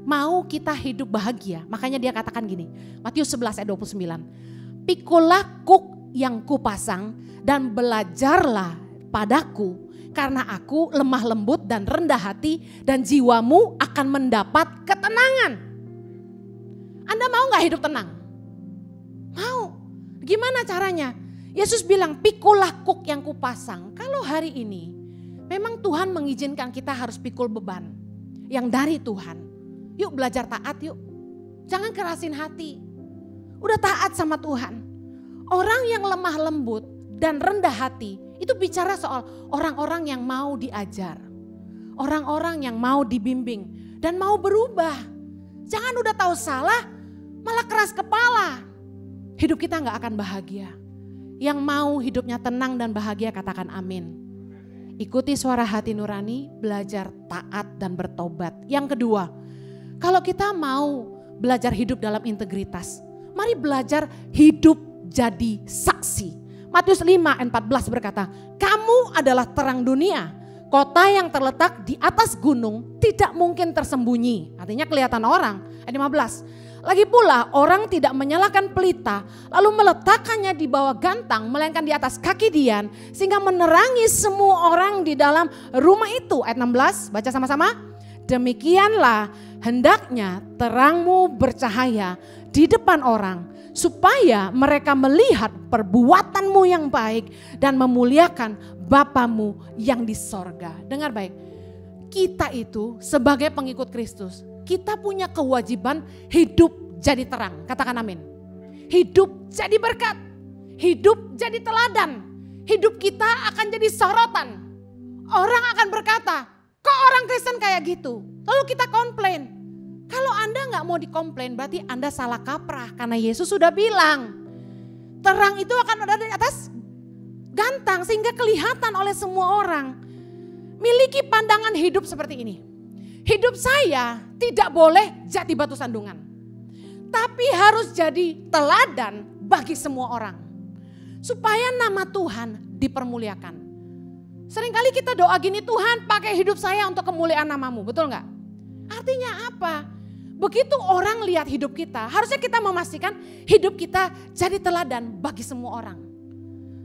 I: mau kita hidup bahagia. Makanya dia katakan gini, Matius 11 ayat 29. Pikulah kuk yang kupasang dan belajarlah padaku karena aku lemah lembut dan rendah hati dan jiwamu akan mendapat ketenangan. Anda mau nggak hidup tenang? Mau. Gimana caranya? Yesus bilang pikulah kuk yang kupasang. Kalau hari ini memang Tuhan mengizinkan kita harus pikul beban yang dari Tuhan. Yuk belajar taat yuk. Jangan kerasin hati. Udah taat sama Tuhan. Orang yang lemah lembut dan rendah hati itu bicara soal orang-orang yang mau diajar. Orang-orang yang mau dibimbing dan mau berubah. Jangan udah tahu salah malah keras kepala. Hidup kita nggak akan bahagia. Yang mau hidupnya tenang dan bahagia katakan amin. Ikuti suara hati nurani, belajar taat dan bertobat. Yang kedua, kalau kita mau belajar hidup dalam integritas, mari belajar hidup jadi saksi Matius 5 ayat 14 berkata, kamu adalah terang dunia. Kota yang terletak di atas gunung tidak mungkin tersembunyi. Artinya kelihatan orang. Ayat 15. Lagi pula orang tidak menyalakan pelita lalu meletakkannya di bawah gantang melainkan di atas kaki Dian sehingga menerangi semua orang di dalam rumah itu. Ayat 16 baca sama-sama. Demikianlah hendaknya terangmu bercahaya di depan orang supaya mereka melihat perbuatanmu yang baik dan memuliakan Bapamu yang di sorga. Dengar baik, kita itu sebagai pengikut Kristus, kita punya kewajiban hidup jadi terang. Katakan amin. Hidup jadi berkat, hidup jadi teladan, hidup kita akan jadi sorotan. Orang akan berkata, kok orang Kristen kayak gitu? Lalu kita komplain, kalau Anda nggak mau dikomplain berarti Anda salah kaprah karena Yesus sudah bilang terang itu akan ada di atas gantang sehingga kelihatan oleh semua orang. Miliki pandangan hidup seperti ini. Hidup saya tidak boleh jadi batu sandungan. Tapi harus jadi teladan bagi semua orang. Supaya nama Tuhan dipermuliakan. Seringkali kita doa gini, Tuhan pakai hidup saya untuk kemuliaan namamu, betul nggak? Artinya apa? Begitu orang lihat hidup kita, harusnya kita memastikan hidup kita jadi teladan bagi semua orang.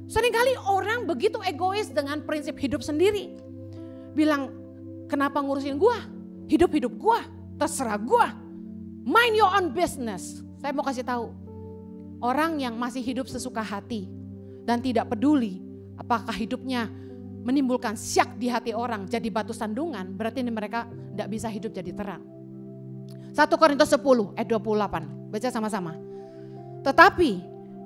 I: Seringkali orang begitu egois dengan prinsip hidup sendiri. Bilang, kenapa ngurusin gua? Hidup-hidup gua, terserah gua. Mind your own business. Saya mau kasih tahu, orang yang masih hidup sesuka hati dan tidak peduli apakah hidupnya menimbulkan syak di hati orang jadi batu sandungan, berarti mereka tidak bisa hidup jadi terang. 1 Korintus 10 ayat 28. Baca sama-sama. Tetapi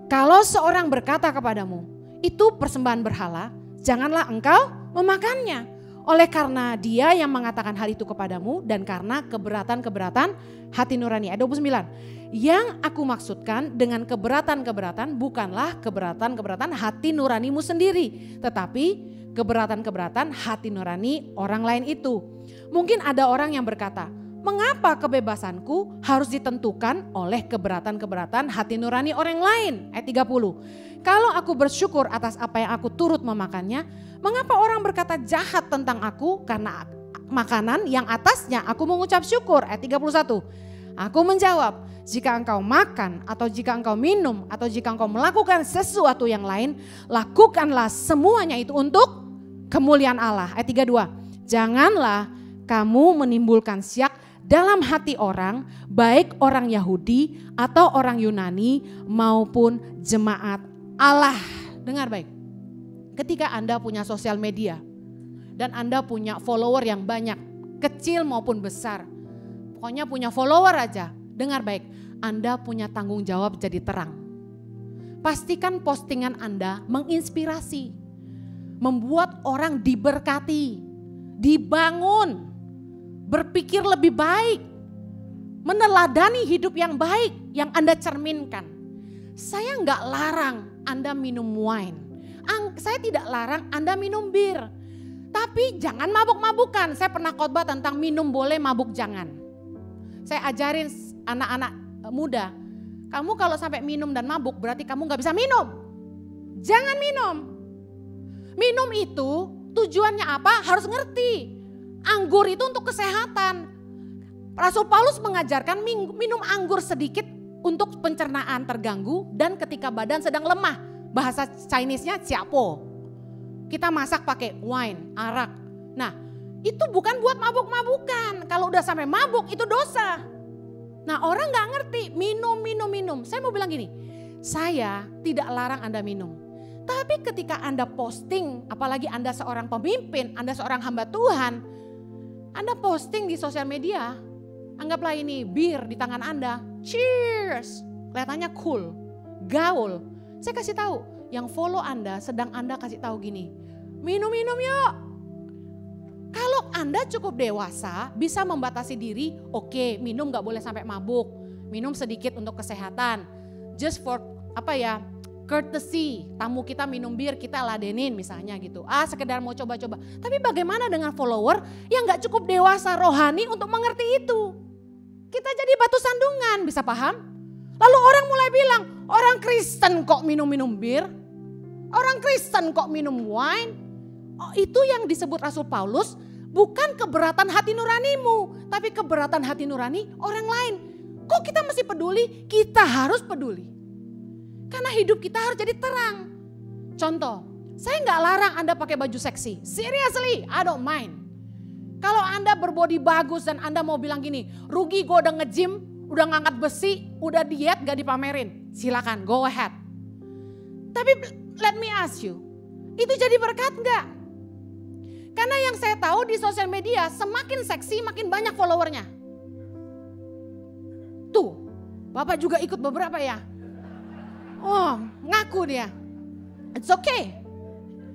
I: kalau seorang berkata kepadamu, itu persembahan berhala, janganlah engkau memakannya. Oleh karena dia yang mengatakan hal itu kepadamu dan karena keberatan-keberatan hati nurani. Ayat 29. Yang aku maksudkan dengan keberatan-keberatan bukanlah keberatan-keberatan hati nuranimu sendiri. Tetapi keberatan-keberatan hati nurani orang lain itu. Mungkin ada orang yang berkata, Mengapa kebebasanku harus ditentukan oleh keberatan-keberatan hati nurani orang lain? Ayat 30. Kalau aku bersyukur atas apa yang aku turut memakannya, mengapa orang berkata jahat tentang aku karena makanan yang atasnya aku mengucap syukur? Ayat 31. Aku menjawab, jika engkau makan atau jika engkau minum atau jika engkau melakukan sesuatu yang lain, lakukanlah semuanya itu untuk kemuliaan Allah. Ayat 32. Janganlah kamu menimbulkan siak dalam hati orang, baik orang Yahudi atau orang Yunani maupun jemaat Allah. Dengar baik. Ketika Anda punya sosial media dan Anda punya follower yang banyak, kecil maupun besar. Pokoknya punya follower aja. Dengar baik, Anda punya tanggung jawab jadi terang. Pastikan postingan Anda menginspirasi, membuat orang diberkati, dibangun, berpikir lebih baik, meneladani hidup yang baik yang Anda cerminkan. Saya nggak larang Anda minum wine. Saya tidak larang Anda minum bir. Tapi jangan mabuk-mabukan. Saya pernah khotbah tentang minum boleh, mabuk jangan. Saya ajarin anak-anak eh, muda, kamu kalau sampai minum dan mabuk berarti kamu nggak bisa minum. Jangan minum. Minum itu tujuannya apa? Harus ngerti. Anggur itu untuk kesehatan. Rasul Paulus mengajarkan minum anggur sedikit untuk pencernaan terganggu dan ketika badan sedang lemah. Bahasa Chinese-nya siapo. Kita masak pakai wine, arak. Nah, itu bukan buat mabuk-mabukan. Kalau udah sampai mabuk itu dosa. Nah orang nggak ngerti minum, minum, minum. Saya mau bilang gini, saya tidak larang Anda minum. Tapi ketika Anda posting, apalagi Anda seorang pemimpin, Anda seorang hamba Tuhan, Anda posting di sosial media, anggaplah ini bir di tangan Anda, cheers, kelihatannya cool, gaul. Saya kasih tahu, yang follow Anda sedang Anda kasih tahu gini, minum-minum yuk, kalau Anda cukup dewasa, bisa membatasi diri, oke okay, minum gak boleh sampai mabuk. Minum sedikit untuk kesehatan. Just for apa ya, courtesy. Tamu kita minum bir, kita ladenin misalnya gitu. Ah sekedar mau coba-coba. Tapi bagaimana dengan follower yang gak cukup dewasa rohani untuk mengerti itu? Kita jadi batu sandungan, bisa paham? Lalu orang mulai bilang, orang Kristen kok minum-minum bir? Orang Kristen kok minum wine? Oh, itu yang disebut Rasul Paulus bukan keberatan hati nuranimu, tapi keberatan hati nurani orang lain. Kok kita mesti peduli? Kita harus peduli. Karena hidup kita harus jadi terang. Contoh, saya nggak larang Anda pakai baju seksi. Seriously, I don't mind. Kalau Anda berbodi bagus dan Anda mau bilang gini, rugi gue udah nge-gym, udah ngangkat besi, udah diet gak dipamerin. Silakan, go ahead. Tapi let me ask you, itu jadi berkat nggak? Karena yang saya tahu di sosial media semakin seksi makin banyak followernya. Tuh, Bapak juga ikut beberapa ya. Oh, ngaku dia. It's okay.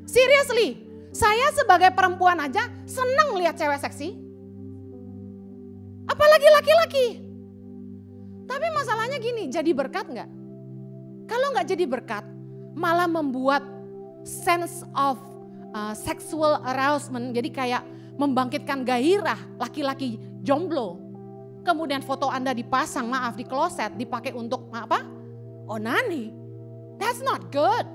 I: Seriously, saya sebagai perempuan aja seneng lihat cewek seksi. Apalagi laki-laki. Tapi masalahnya gini, jadi berkat nggak? Kalau nggak jadi berkat, malah membuat sense of uh, sexual arousement, jadi kayak membangkitkan gairah laki-laki jomblo. Kemudian foto Anda dipasang, maaf di kloset, dipakai untuk apa? Onani. That's not good.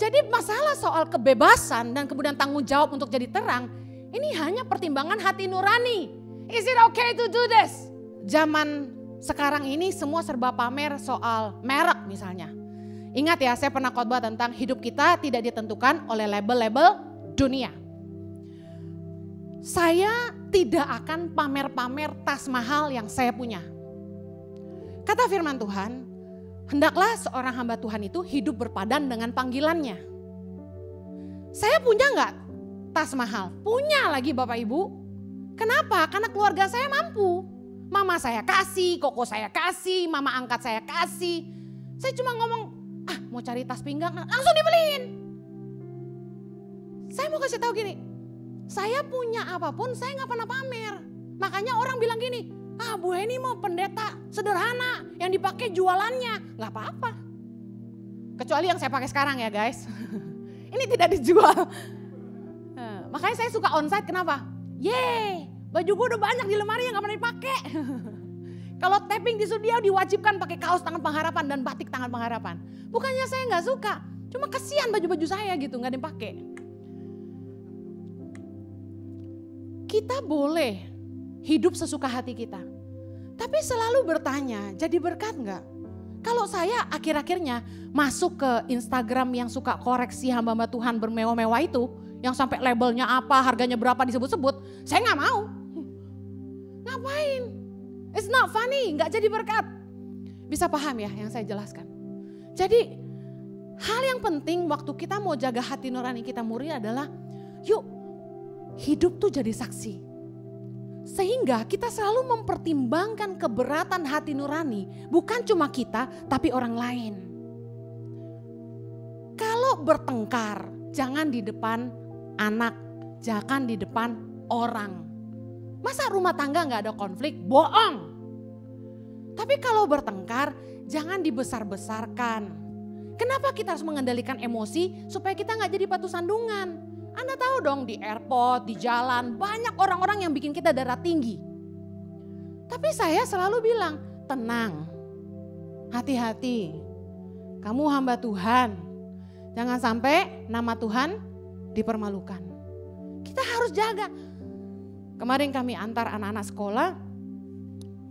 I: Jadi masalah soal kebebasan dan kemudian tanggung jawab untuk jadi terang, ini hanya pertimbangan hati nurani. Is it okay to do this? Zaman sekarang ini semua serba pamer soal merek misalnya. Ingat ya, saya pernah khotbah tentang hidup kita tidak ditentukan oleh label-label dunia. Saya tidak akan pamer-pamer tas mahal yang saya punya. Kata firman Tuhan, hendaklah seorang hamba Tuhan itu hidup berpadan dengan panggilannya. Saya punya nggak tas mahal? Punya lagi Bapak Ibu. Kenapa? Karena keluarga saya mampu. Mama saya kasih, koko saya kasih, mama angkat saya kasih. Saya cuma ngomong, ah mau cari tas pinggang langsung dibeliin. Saya mau kasih tahu gini, saya punya apa pun saya nggak pernah pamer. Makanya orang bilang gini, ah Bu Heni mau pendeta sederhana yang dipakai jualannya, nggak apa-apa. Kecuali yang saya pakai sekarang ya guys. Ini tidak dijual. Nah, makanya saya suka onsite kenapa? Yeay, baju gue udah banyak di lemari yang gak pernah dipakai. Kalau tapping di studio diwajibkan pakai kaos tangan pengharapan dan batik tangan pengharapan. Bukannya saya nggak suka, cuma kasihan baju-baju saya gitu nggak dipakai. Kita boleh hidup sesuka hati kita. Tapi selalu bertanya, jadi berkat nggak? Kalau saya akhir-akhirnya masuk ke Instagram yang suka koreksi hamba-hamba Tuhan bermewah-mewah itu, yang sampai labelnya apa, harganya berapa disebut-sebut, saya nggak mau. Ngapain? It's not funny, nggak jadi berkat. Bisa paham ya yang saya jelaskan. Jadi hal yang penting waktu kita mau jaga hati nurani kita muri adalah yuk hidup tuh jadi saksi. Sehingga kita selalu mempertimbangkan keberatan hati nurani bukan cuma kita tapi orang lain. Kalau bertengkar jangan di depan anak, jangan di depan orang. Masa rumah tangga nggak ada konflik? Bohong. Tapi kalau bertengkar, jangan dibesar-besarkan. Kenapa kita harus mengendalikan emosi supaya kita nggak jadi batu sandungan? Anda tahu dong di airport, di jalan, banyak orang-orang yang bikin kita darah tinggi. Tapi saya selalu bilang, tenang, hati-hati. Kamu hamba Tuhan. Jangan sampai nama Tuhan dipermalukan. Kita harus jaga. Kemarin kami antar anak-anak sekolah,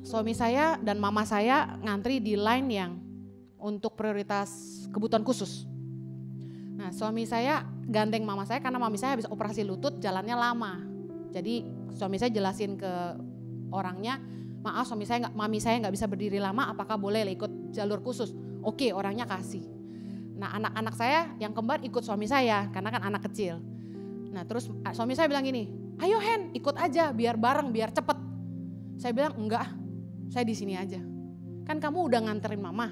I: suami saya dan mama saya ngantri di line yang untuk prioritas kebutuhan khusus. Nah suami saya gandeng mama saya karena mami saya habis operasi lutut jalannya lama. Jadi suami saya jelasin ke orangnya, maaf suami saya nggak, mami saya nggak bisa berdiri lama, apakah boleh ikut jalur khusus? Oke orangnya kasih. Nah anak-anak saya yang kembar ikut suami saya karena kan anak kecil. Nah terus suami saya bilang gini, ayo Hen ikut aja biar bareng biar cepet. Saya bilang enggak, saya di sini aja. Kan kamu udah nganterin mama,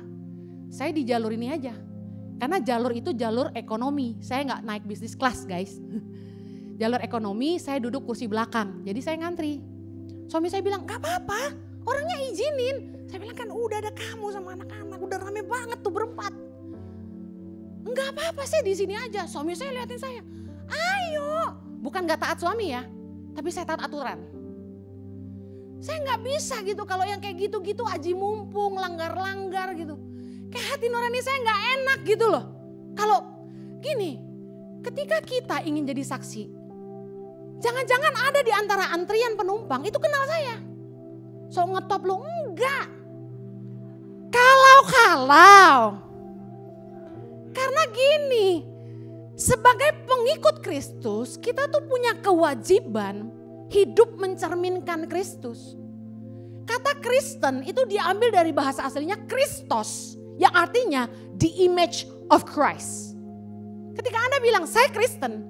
I: saya di jalur ini aja. Karena jalur itu jalur ekonomi, saya nggak naik bisnis kelas guys. jalur ekonomi saya duduk kursi belakang, jadi saya ngantri. Suami saya bilang nggak apa-apa, orangnya izinin. Saya bilang kan udah ada kamu sama anak-anak, udah rame banget tuh berempat. Enggak apa-apa sih di sini aja. Suami saya liatin saya, ayo. Bukan gak taat suami ya, tapi saya taat aturan. Saya nggak bisa gitu kalau yang kayak gitu-gitu aji mumpung, langgar-langgar gitu. Kayak hati nurani saya nggak enak gitu loh. Kalau gini, ketika kita ingin jadi saksi, jangan-jangan ada di antara antrian penumpang itu kenal saya. So ngetop lo enggak. Kalau-kalau. Karena gini, sebagai pengikut Kristus, kita tuh punya kewajiban hidup mencerminkan Kristus. Kata Kristen itu diambil dari bahasa aslinya Kristos, yang artinya the image of Christ. Ketika Anda bilang saya Kristen,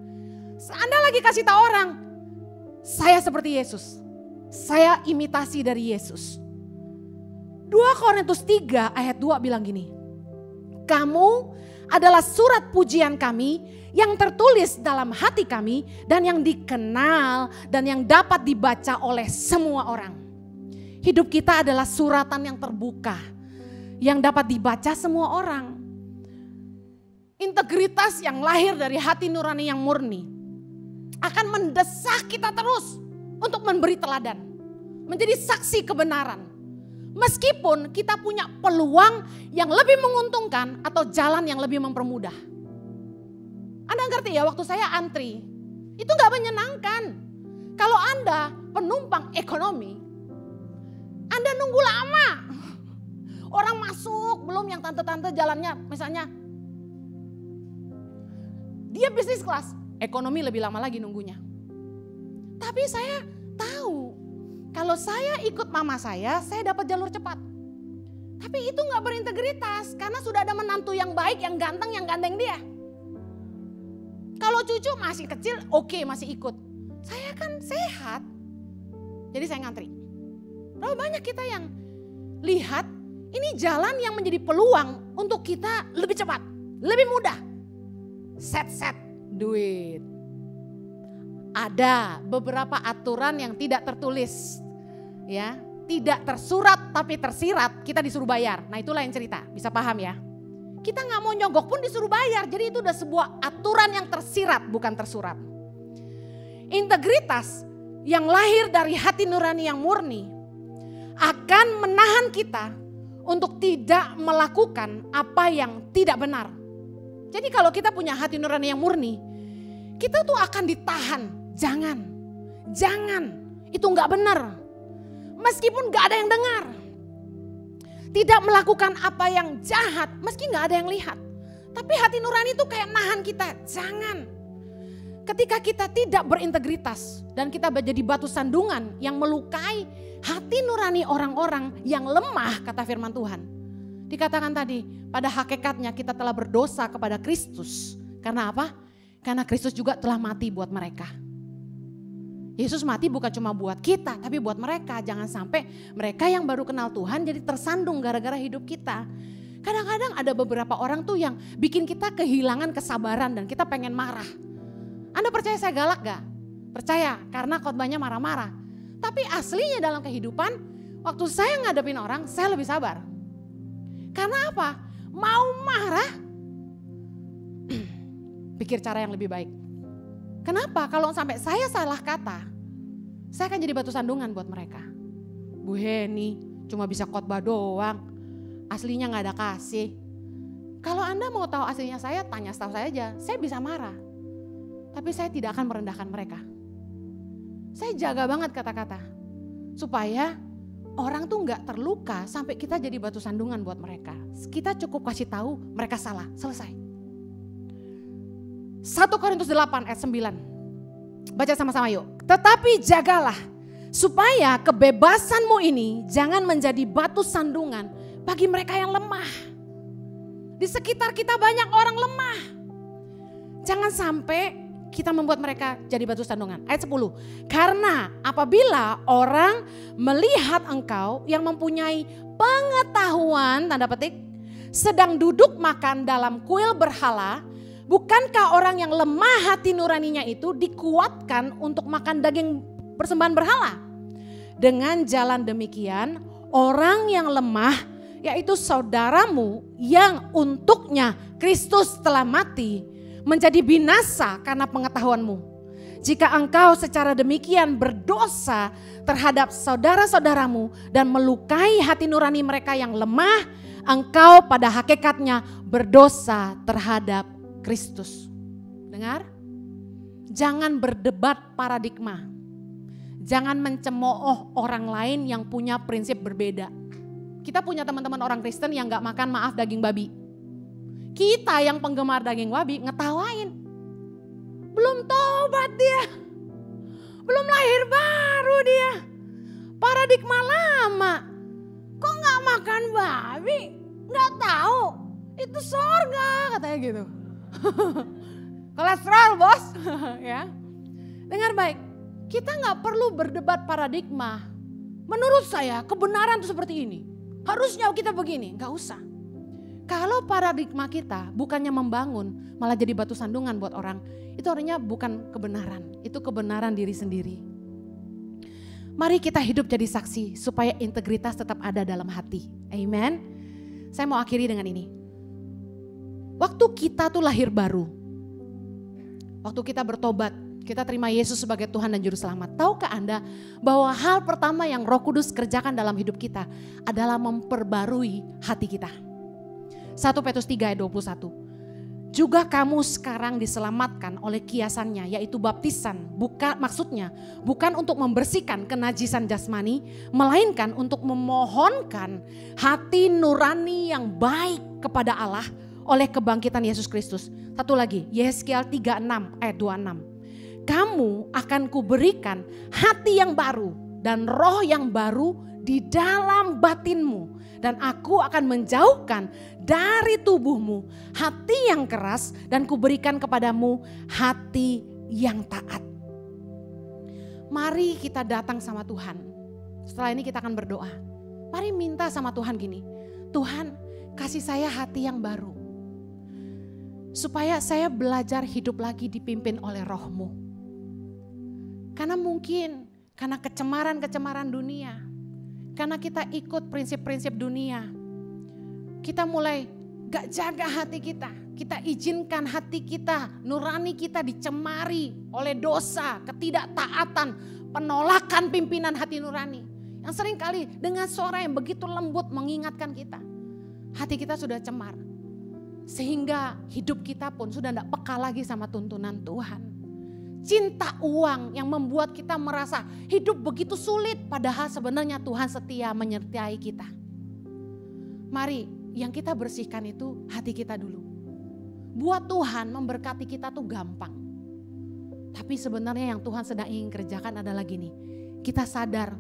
I: Anda lagi kasih tahu orang, saya seperti Yesus. Saya imitasi dari Yesus. 2 Korintus 3 ayat 2 bilang gini. Kamu adalah surat pujian kami yang tertulis dalam hati kami dan yang dikenal dan yang dapat dibaca oleh semua orang. Hidup kita adalah suratan yang terbuka yang dapat dibaca semua orang. Integritas yang lahir dari hati nurani yang murni akan mendesak kita terus untuk memberi teladan, menjadi saksi kebenaran Meskipun kita punya peluang yang lebih menguntungkan atau jalan yang lebih mempermudah. Anda ngerti ya waktu saya antri, itu nggak menyenangkan. Kalau Anda penumpang ekonomi, Anda nunggu lama. Orang masuk, belum yang tante-tante jalannya misalnya. Dia bisnis kelas, ekonomi lebih lama lagi nunggunya. Tapi saya tahu kalau saya ikut mama saya, saya dapat jalur cepat. Tapi itu nggak berintegritas karena sudah ada menantu yang baik, yang ganteng, yang gandeng dia. Kalau cucu masih kecil, oke okay, masih ikut. Saya kan sehat, jadi saya ngantri. Berapa banyak kita yang lihat ini jalan yang menjadi peluang untuk kita lebih cepat, lebih mudah. Set-set duit. Ada beberapa aturan yang tidak tertulis ya tidak tersurat tapi tersirat kita disuruh bayar. Nah itu lain cerita, bisa paham ya. Kita nggak mau nyogok pun disuruh bayar, jadi itu udah sebuah aturan yang tersirat bukan tersurat. Integritas yang lahir dari hati nurani yang murni akan menahan kita untuk tidak melakukan apa yang tidak benar. Jadi kalau kita punya hati nurani yang murni, kita tuh akan ditahan. Jangan, jangan, itu nggak benar. Meskipun nggak ada yang dengar, tidak melakukan apa yang jahat, meski nggak ada yang lihat. Tapi hati nurani itu kayak nahan kita, jangan. Ketika kita tidak berintegritas dan kita menjadi batu sandungan yang melukai hati nurani orang-orang yang lemah, kata firman Tuhan. Dikatakan tadi, pada hakikatnya kita telah berdosa kepada Kristus. Karena apa? Karena Kristus juga telah mati buat mereka. Yesus mati bukan cuma buat kita, tapi buat mereka. Jangan sampai mereka yang baru kenal Tuhan jadi tersandung gara-gara hidup kita. Kadang-kadang ada beberapa orang tuh yang bikin kita kehilangan kesabaran dan kita pengen marah. Anda percaya saya galak gak? Percaya, karena khotbahnya marah-marah. Tapi aslinya dalam kehidupan, waktu saya ngadepin orang, saya lebih sabar. Karena apa? Mau marah, pikir cara yang lebih baik. Kenapa? Kalau sampai saya salah kata, saya akan jadi batu sandungan buat mereka. Bu Heni cuma bisa khotbah doang, aslinya nggak ada kasih. Kalau Anda mau tahu aslinya saya, tanya tahu saya aja. Saya bisa marah, tapi saya tidak akan merendahkan mereka. Saya jaga banget kata-kata supaya orang tuh nggak terluka sampai kita jadi batu sandungan buat mereka. Kita cukup kasih tahu mereka salah, selesai. 1 Korintus 8 ayat 9. Baca sama-sama yuk. Tetapi jagalah supaya kebebasanmu ini jangan menjadi batu sandungan bagi mereka yang lemah. Di sekitar kita banyak orang lemah. Jangan sampai kita membuat mereka jadi batu sandungan. Ayat 10. Karena apabila orang melihat engkau yang mempunyai pengetahuan tanda petik sedang duduk makan dalam kuil berhala, bukankah orang yang lemah hati nuraninya itu dikuatkan untuk makan daging persembahan berhala? Dengan jalan demikian, orang yang lemah yaitu saudaramu yang untuknya Kristus telah mati menjadi binasa karena pengetahuanmu. Jika engkau secara demikian berdosa terhadap saudara-saudaramu dan melukai hati nurani mereka yang lemah, engkau pada hakikatnya berdosa terhadap Kristus. Dengar? Jangan berdebat paradigma. Jangan mencemooh orang lain yang punya prinsip berbeda. Kita punya teman-teman orang Kristen yang gak makan maaf daging babi. Kita yang penggemar daging babi ngetawain. Belum tobat dia. Belum lahir baru dia. Paradigma lama. Kok gak makan babi? Gak tahu. Itu sorga katanya gitu. Kolesterol bos. ya. Dengar baik. Kita nggak perlu berdebat paradigma. Menurut saya kebenaran itu seperti ini. Harusnya kita begini, nggak usah. Kalau paradigma kita bukannya membangun, malah jadi batu sandungan buat orang, itu artinya bukan kebenaran, itu kebenaran diri sendiri. Mari kita hidup jadi saksi supaya integritas tetap ada dalam hati. Amen. Saya mau akhiri dengan ini. Waktu kita tuh lahir baru, waktu kita bertobat, kita terima Yesus sebagai Tuhan dan Juru Selamat. Tahukah Anda bahwa hal pertama yang Roh Kudus kerjakan dalam hidup kita adalah memperbarui hati kita. 1 Petrus 3 ayat 21. Juga kamu sekarang diselamatkan oleh kiasannya yaitu baptisan. Bukan maksudnya bukan untuk membersihkan kenajisan jasmani, melainkan untuk memohonkan hati nurani yang baik kepada Allah oleh kebangkitan Yesus Kristus. Satu lagi, Yeskiel 36 ayat 26 kamu akan kuberikan hati yang baru dan roh yang baru di dalam batinmu. Dan aku akan menjauhkan dari tubuhmu hati yang keras dan kuberikan kepadamu hati yang taat. Mari kita datang sama Tuhan. Setelah ini kita akan berdoa. Mari minta sama Tuhan gini. Tuhan kasih saya hati yang baru. Supaya saya belajar hidup lagi dipimpin oleh rohmu. Karena mungkin karena kecemaran-kecemaran dunia. Karena kita ikut prinsip-prinsip dunia. Kita mulai gak jaga hati kita. Kita izinkan hati kita, nurani kita dicemari oleh dosa, ketidaktaatan, penolakan pimpinan hati nurani. Yang sering kali dengan suara yang begitu lembut mengingatkan kita. Hati kita sudah cemar. Sehingga hidup kita pun sudah tidak peka lagi sama tuntunan Tuhan cinta uang yang membuat kita merasa hidup begitu sulit padahal sebenarnya Tuhan setia menyertai kita. Mari yang kita bersihkan itu hati kita dulu. Buat Tuhan memberkati kita tuh gampang. Tapi sebenarnya yang Tuhan sedang ingin kerjakan adalah gini. Kita sadar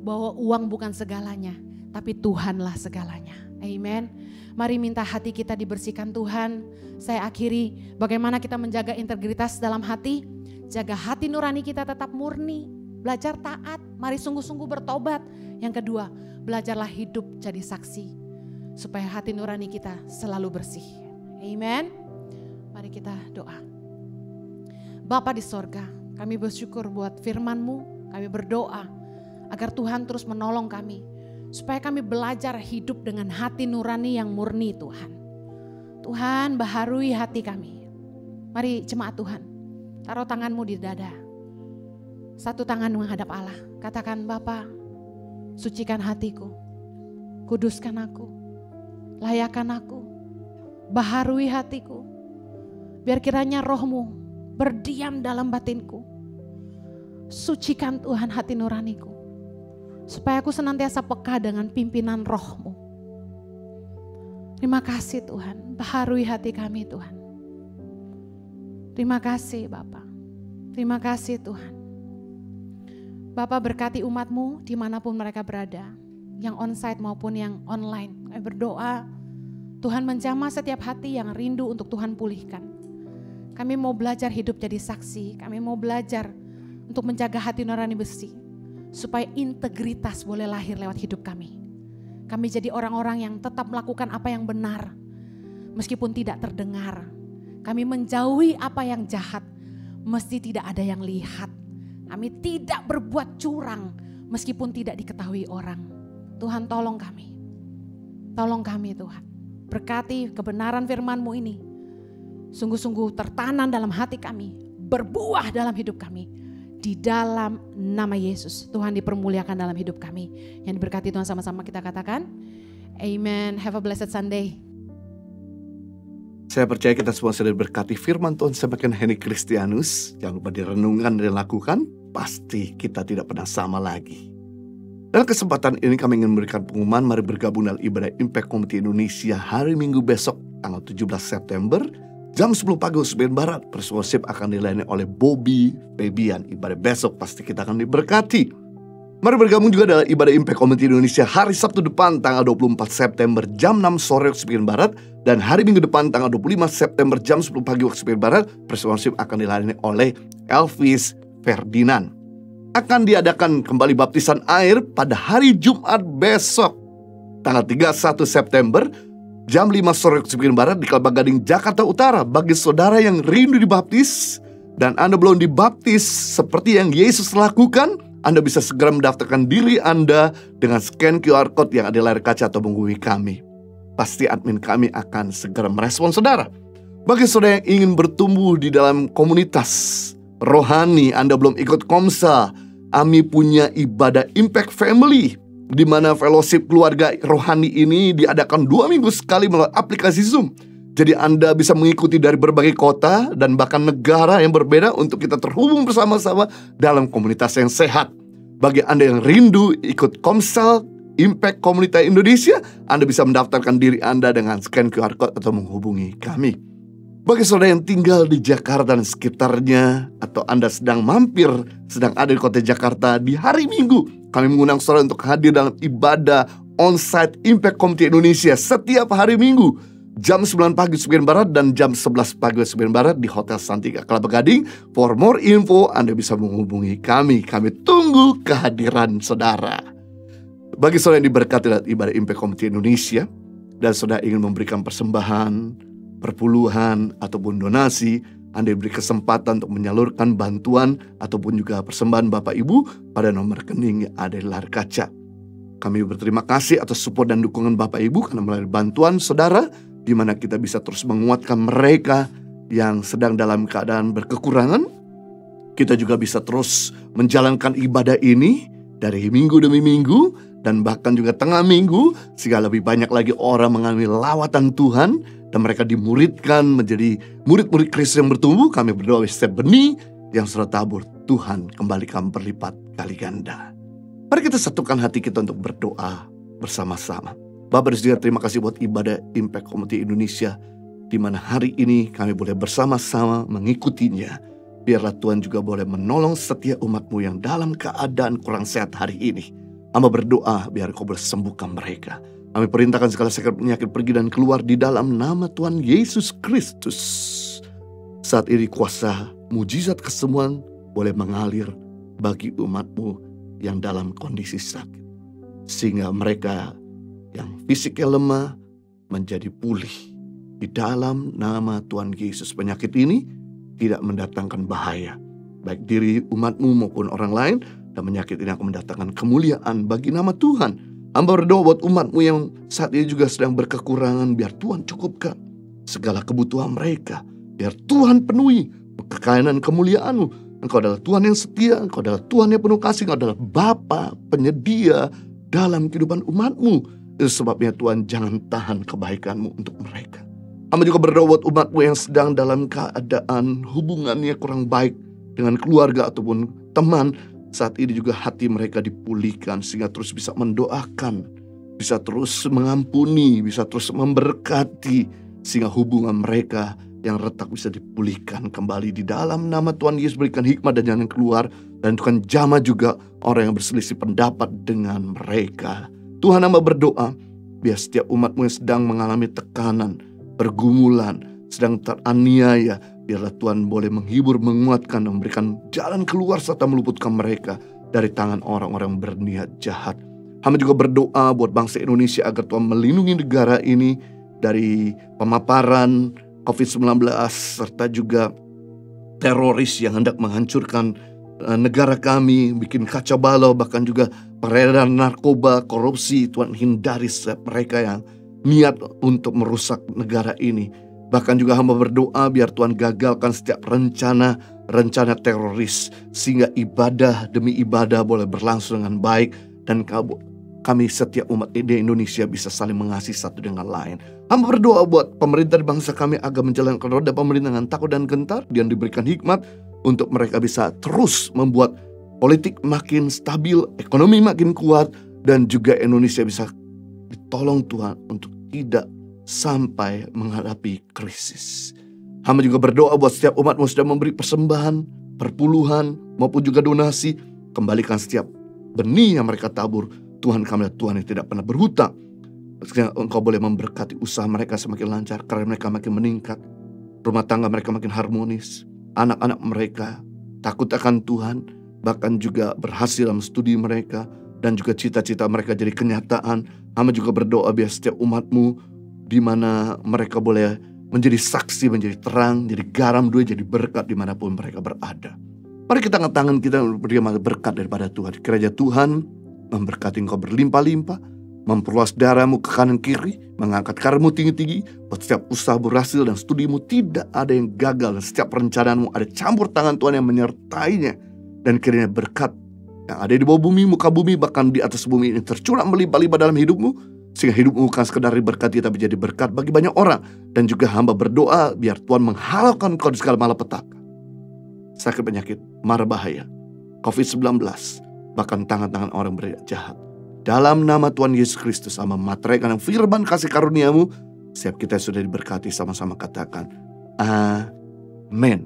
I: bahwa uang bukan segalanya, tapi Tuhanlah segalanya. Amen. Mari minta hati kita dibersihkan Tuhan. Saya akhiri bagaimana kita menjaga integritas dalam hati Jaga hati nurani kita tetap murni. Belajar taat, mari sungguh-sungguh bertobat. Yang kedua, belajarlah hidup jadi saksi. Supaya hati nurani kita selalu bersih. Amen. Mari kita doa. Bapa di sorga, kami bersyukur buat firman-Mu. Kami berdoa agar Tuhan terus menolong kami. Supaya kami belajar hidup dengan hati nurani yang murni Tuhan. Tuhan baharui hati kami. Mari jemaat Tuhan Taruh tanganmu di dada. Satu tangan menghadap Allah. Katakan, Bapa, sucikan hatiku. Kuduskan aku. Layakan aku. Baharui hatiku. Biar kiranya rohmu berdiam dalam batinku. Sucikan Tuhan hati nuraniku. Supaya aku senantiasa peka dengan pimpinan rohmu. Terima kasih Tuhan, baharui hati kami Tuhan. Terima kasih Bapak. Terima kasih Tuhan. Bapak berkati umatmu di mana pun mereka berada. Yang onsite maupun yang online. Berdoa Tuhan menjamah setiap hati yang rindu untuk Tuhan pulihkan. Kami mau belajar hidup jadi saksi. Kami mau belajar untuk menjaga hati nurani besi. Supaya integritas boleh lahir lewat hidup kami. Kami jadi orang-orang yang tetap melakukan apa yang benar. Meskipun tidak terdengar. Kami menjauhi apa yang jahat mesti tidak ada yang lihat. Kami tidak berbuat curang meskipun tidak diketahui orang. Tuhan tolong kami. Tolong kami Tuhan. Berkati kebenaran firman-Mu ini. Sungguh-sungguh tertanam dalam hati kami. Berbuah dalam hidup kami. Di dalam nama Yesus. Tuhan dipermuliakan dalam hidup kami. Yang diberkati Tuhan sama-sama kita katakan. Amen. Have a blessed Sunday.
L: Saya percaya kita semua sudah berkati firman Tuhan semakin Henry Kristianus. Jangan lupa direnungkan dan dilakukan. Pasti kita tidak pernah sama lagi. Dalam kesempatan ini kami ingin memberikan pengumuman mari bergabung dalam ibadah Impact Community Indonesia hari Minggu besok tanggal 17 September jam 10 pagi waktu Barat. Persuasif akan dilayani oleh Bobby Febian. Ibadah besok pasti kita akan diberkati. Mari bergabung juga dalam ibadah Impact Community Indonesia hari Sabtu depan tanggal 24 September jam 6 sore waktu sebagian Barat dan hari Minggu depan tanggal 25 September jam 10 pagi waktu sebagian Barat persuasif akan dilayani oleh Elvis Ferdinand. Akan diadakan kembali baptisan air pada hari Jumat besok tanggal 31 September jam 5 sore waktu sebagian Barat di Kelapa Gading Jakarta Utara bagi saudara yang rindu dibaptis dan Anda belum dibaptis seperti yang Yesus lakukan anda bisa segera mendaftarkan diri Anda dengan scan QR Code yang ada di layar kaca atau menghubungi kami. Pasti admin kami akan segera merespon saudara. Bagi saudara yang ingin bertumbuh di dalam komunitas rohani, Anda belum ikut Komsa, kami punya ibadah Impact Family di mana fellowship keluarga rohani ini diadakan dua minggu sekali melalui aplikasi Zoom. Jadi Anda bisa mengikuti dari berbagai kota dan bahkan negara yang berbeda untuk kita terhubung bersama-sama dalam komunitas yang sehat. Bagi Anda yang rindu ikut Komsel Impact Komunitas Indonesia, Anda bisa mendaftarkan diri Anda dengan scan QR Code atau menghubungi kami. Bagi saudara yang tinggal di Jakarta dan sekitarnya, atau Anda sedang mampir, sedang ada di kota Jakarta di hari Minggu, kami mengundang saudara untuk hadir dalam ibadah on-site Impact Community Indonesia setiap hari Minggu jam 9 pagi sebagian Barat dan jam 11 pagi sebagian Barat di Hotel Santika Kelapa Gading. For more info, Anda bisa menghubungi kami. Kami tunggu kehadiran saudara. Bagi saudara yang diberkati dalam ibadah Impact Community Indonesia, dan saudara ingin memberikan persembahan, perpuluhan, ataupun donasi, Anda diberi kesempatan untuk menyalurkan bantuan ataupun juga persembahan Bapak Ibu pada nomor rekening yang ada di kaca. Kami berterima kasih atas support dan dukungan Bapak Ibu karena melalui bantuan saudara, di mana kita bisa terus menguatkan mereka yang sedang dalam keadaan berkekurangan. Kita juga bisa terus menjalankan ibadah ini dari minggu demi minggu dan bahkan juga tengah minggu sehingga lebih banyak lagi orang mengalami lawatan Tuhan dan mereka dimuridkan menjadi murid-murid Kristus yang bertumbuh. Kami berdoa setiap benih yang sudah tabur Tuhan kembalikan berlipat kali ganda. Mari kita satukan hati kita untuk berdoa bersama-sama. Bapak dan terima kasih buat ibadah Impact Community Indonesia di mana hari ini kami boleh bersama-sama mengikutinya. Biarlah Tuhan juga boleh menolong setiap umatmu yang dalam keadaan kurang sehat hari ini. Hamba berdoa biar kau boleh sembuhkan mereka. Kami perintahkan segala sakit penyakit pergi dan keluar di dalam nama Tuhan Yesus Kristus. Saat ini kuasa mujizat kesembuhan boleh mengalir bagi umatmu yang dalam kondisi sakit. Sehingga mereka yang fisiknya lemah menjadi pulih. Di dalam nama Tuhan Yesus penyakit ini tidak mendatangkan bahaya. Baik diri umatmu maupun orang lain dan penyakit ini akan mendatangkan kemuliaan bagi nama Tuhan. Hamba berdoa buat umatmu yang saat ini juga sedang berkekurangan biar Tuhan cukupkan segala kebutuhan mereka. Biar Tuhan penuhi kekayaan kemuliaanmu. Engkau adalah Tuhan yang setia, Engkau adalah Tuhan yang penuh kasih, Engkau adalah Bapa penyedia dalam kehidupan umatmu. Itu sebabnya Tuhan jangan tahan kebaikanmu untuk mereka. Hamba juga berdoa buat umatmu yang sedang dalam keadaan hubungannya kurang baik dengan keluarga ataupun teman. Saat ini juga hati mereka dipulihkan sehingga terus bisa mendoakan, bisa terus mengampuni, bisa terus memberkati sehingga hubungan mereka yang retak bisa dipulihkan kembali di dalam nama Tuhan Yesus berikan hikmat dan jalan keluar dan Tuhan jama juga orang yang berselisih pendapat dengan mereka. Tuhan nama berdoa biar setiap umatmu yang sedang mengalami tekanan, pergumulan, sedang teraniaya, biarlah Tuhan boleh menghibur, menguatkan, dan memberikan jalan keluar serta meluputkan mereka dari tangan orang-orang berniat jahat. Hamba juga berdoa buat bangsa Indonesia agar Tuhan melindungi negara ini dari pemaparan COVID-19 serta juga teroris yang hendak menghancurkan negara kami, bikin kacau balau, bahkan juga peredaran narkoba, korupsi. Tuhan hindari mereka yang niat untuk merusak negara ini. Bahkan juga hamba berdoa biar Tuhan gagalkan setiap rencana rencana teroris sehingga ibadah demi ibadah boleh berlangsung dengan baik dan kami setiap umat di Indonesia bisa saling mengasihi satu dengan lain. Hamba berdoa buat pemerintah bangsa kami agar menjalankan roda pemerintahan takut dan gentar dan diberikan hikmat untuk mereka bisa terus membuat politik makin stabil, ekonomi makin kuat, dan juga Indonesia bisa ditolong Tuhan untuk tidak sampai menghadapi krisis. Hamba juga berdoa buat setiap umat yang sudah memberi persembahan, perpuluhan, maupun juga donasi. Kembalikan setiap benih yang mereka tabur Tuhan kami Tuhan yang tidak pernah berhutang. Engkau boleh memberkati usaha mereka semakin lancar, karena mereka makin meningkat. Rumah tangga mereka makin harmonis. Anak-anak mereka takut akan Tuhan, bahkan juga berhasil dalam studi mereka, dan juga cita-cita mereka jadi kenyataan. Hamba juga berdoa biar setiap umatmu, di mana mereka boleh menjadi saksi, menjadi terang, jadi garam, dua jadi berkat di mana pun mereka berada. Mari kita angkat tangan kita beri berkat daripada Tuhan. Kerajaan Tuhan memberkati engkau berlimpah-limpah, memperluas darahmu ke kanan kiri, mengangkat karirmu tinggi-tinggi, setiap usaha berhasil dan studimu tidak ada yang gagal. Dan setiap perencanaanmu ada campur tangan Tuhan yang menyertainya. Dan kiranya berkat yang ada di bawah bumi, muka bumi, bahkan di atas bumi ini tercurah melimpah-limpah dalam hidupmu. Sehingga hidupmu bukan sekedar diberkati tapi jadi berkat bagi banyak orang. Dan juga hamba berdoa biar Tuhan menghalalkan kau di segala malapetaka. Sakit penyakit, marah bahaya, COVID-19, bahkan tangan-tangan orang berjahat. Dalam nama Tuhan Yesus Kristus sama materai yang firman kasih karuniamu, siap kita sudah diberkati sama-sama katakan, Amin.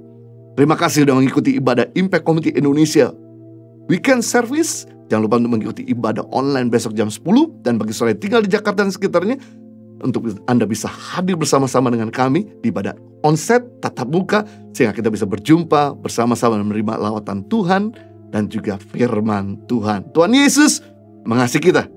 L: Terima kasih sudah mengikuti ibadah Impact Community Indonesia Weekend Service. Jangan lupa untuk mengikuti ibadah online besok jam 10 dan bagi saudara tinggal di Jakarta dan sekitarnya untuk Anda bisa hadir bersama-sama dengan kami di ibadah onset tatap muka sehingga kita bisa berjumpa bersama-sama menerima lawatan Tuhan dan juga firman Tuhan. Tuhan Yesus mengasihi kita.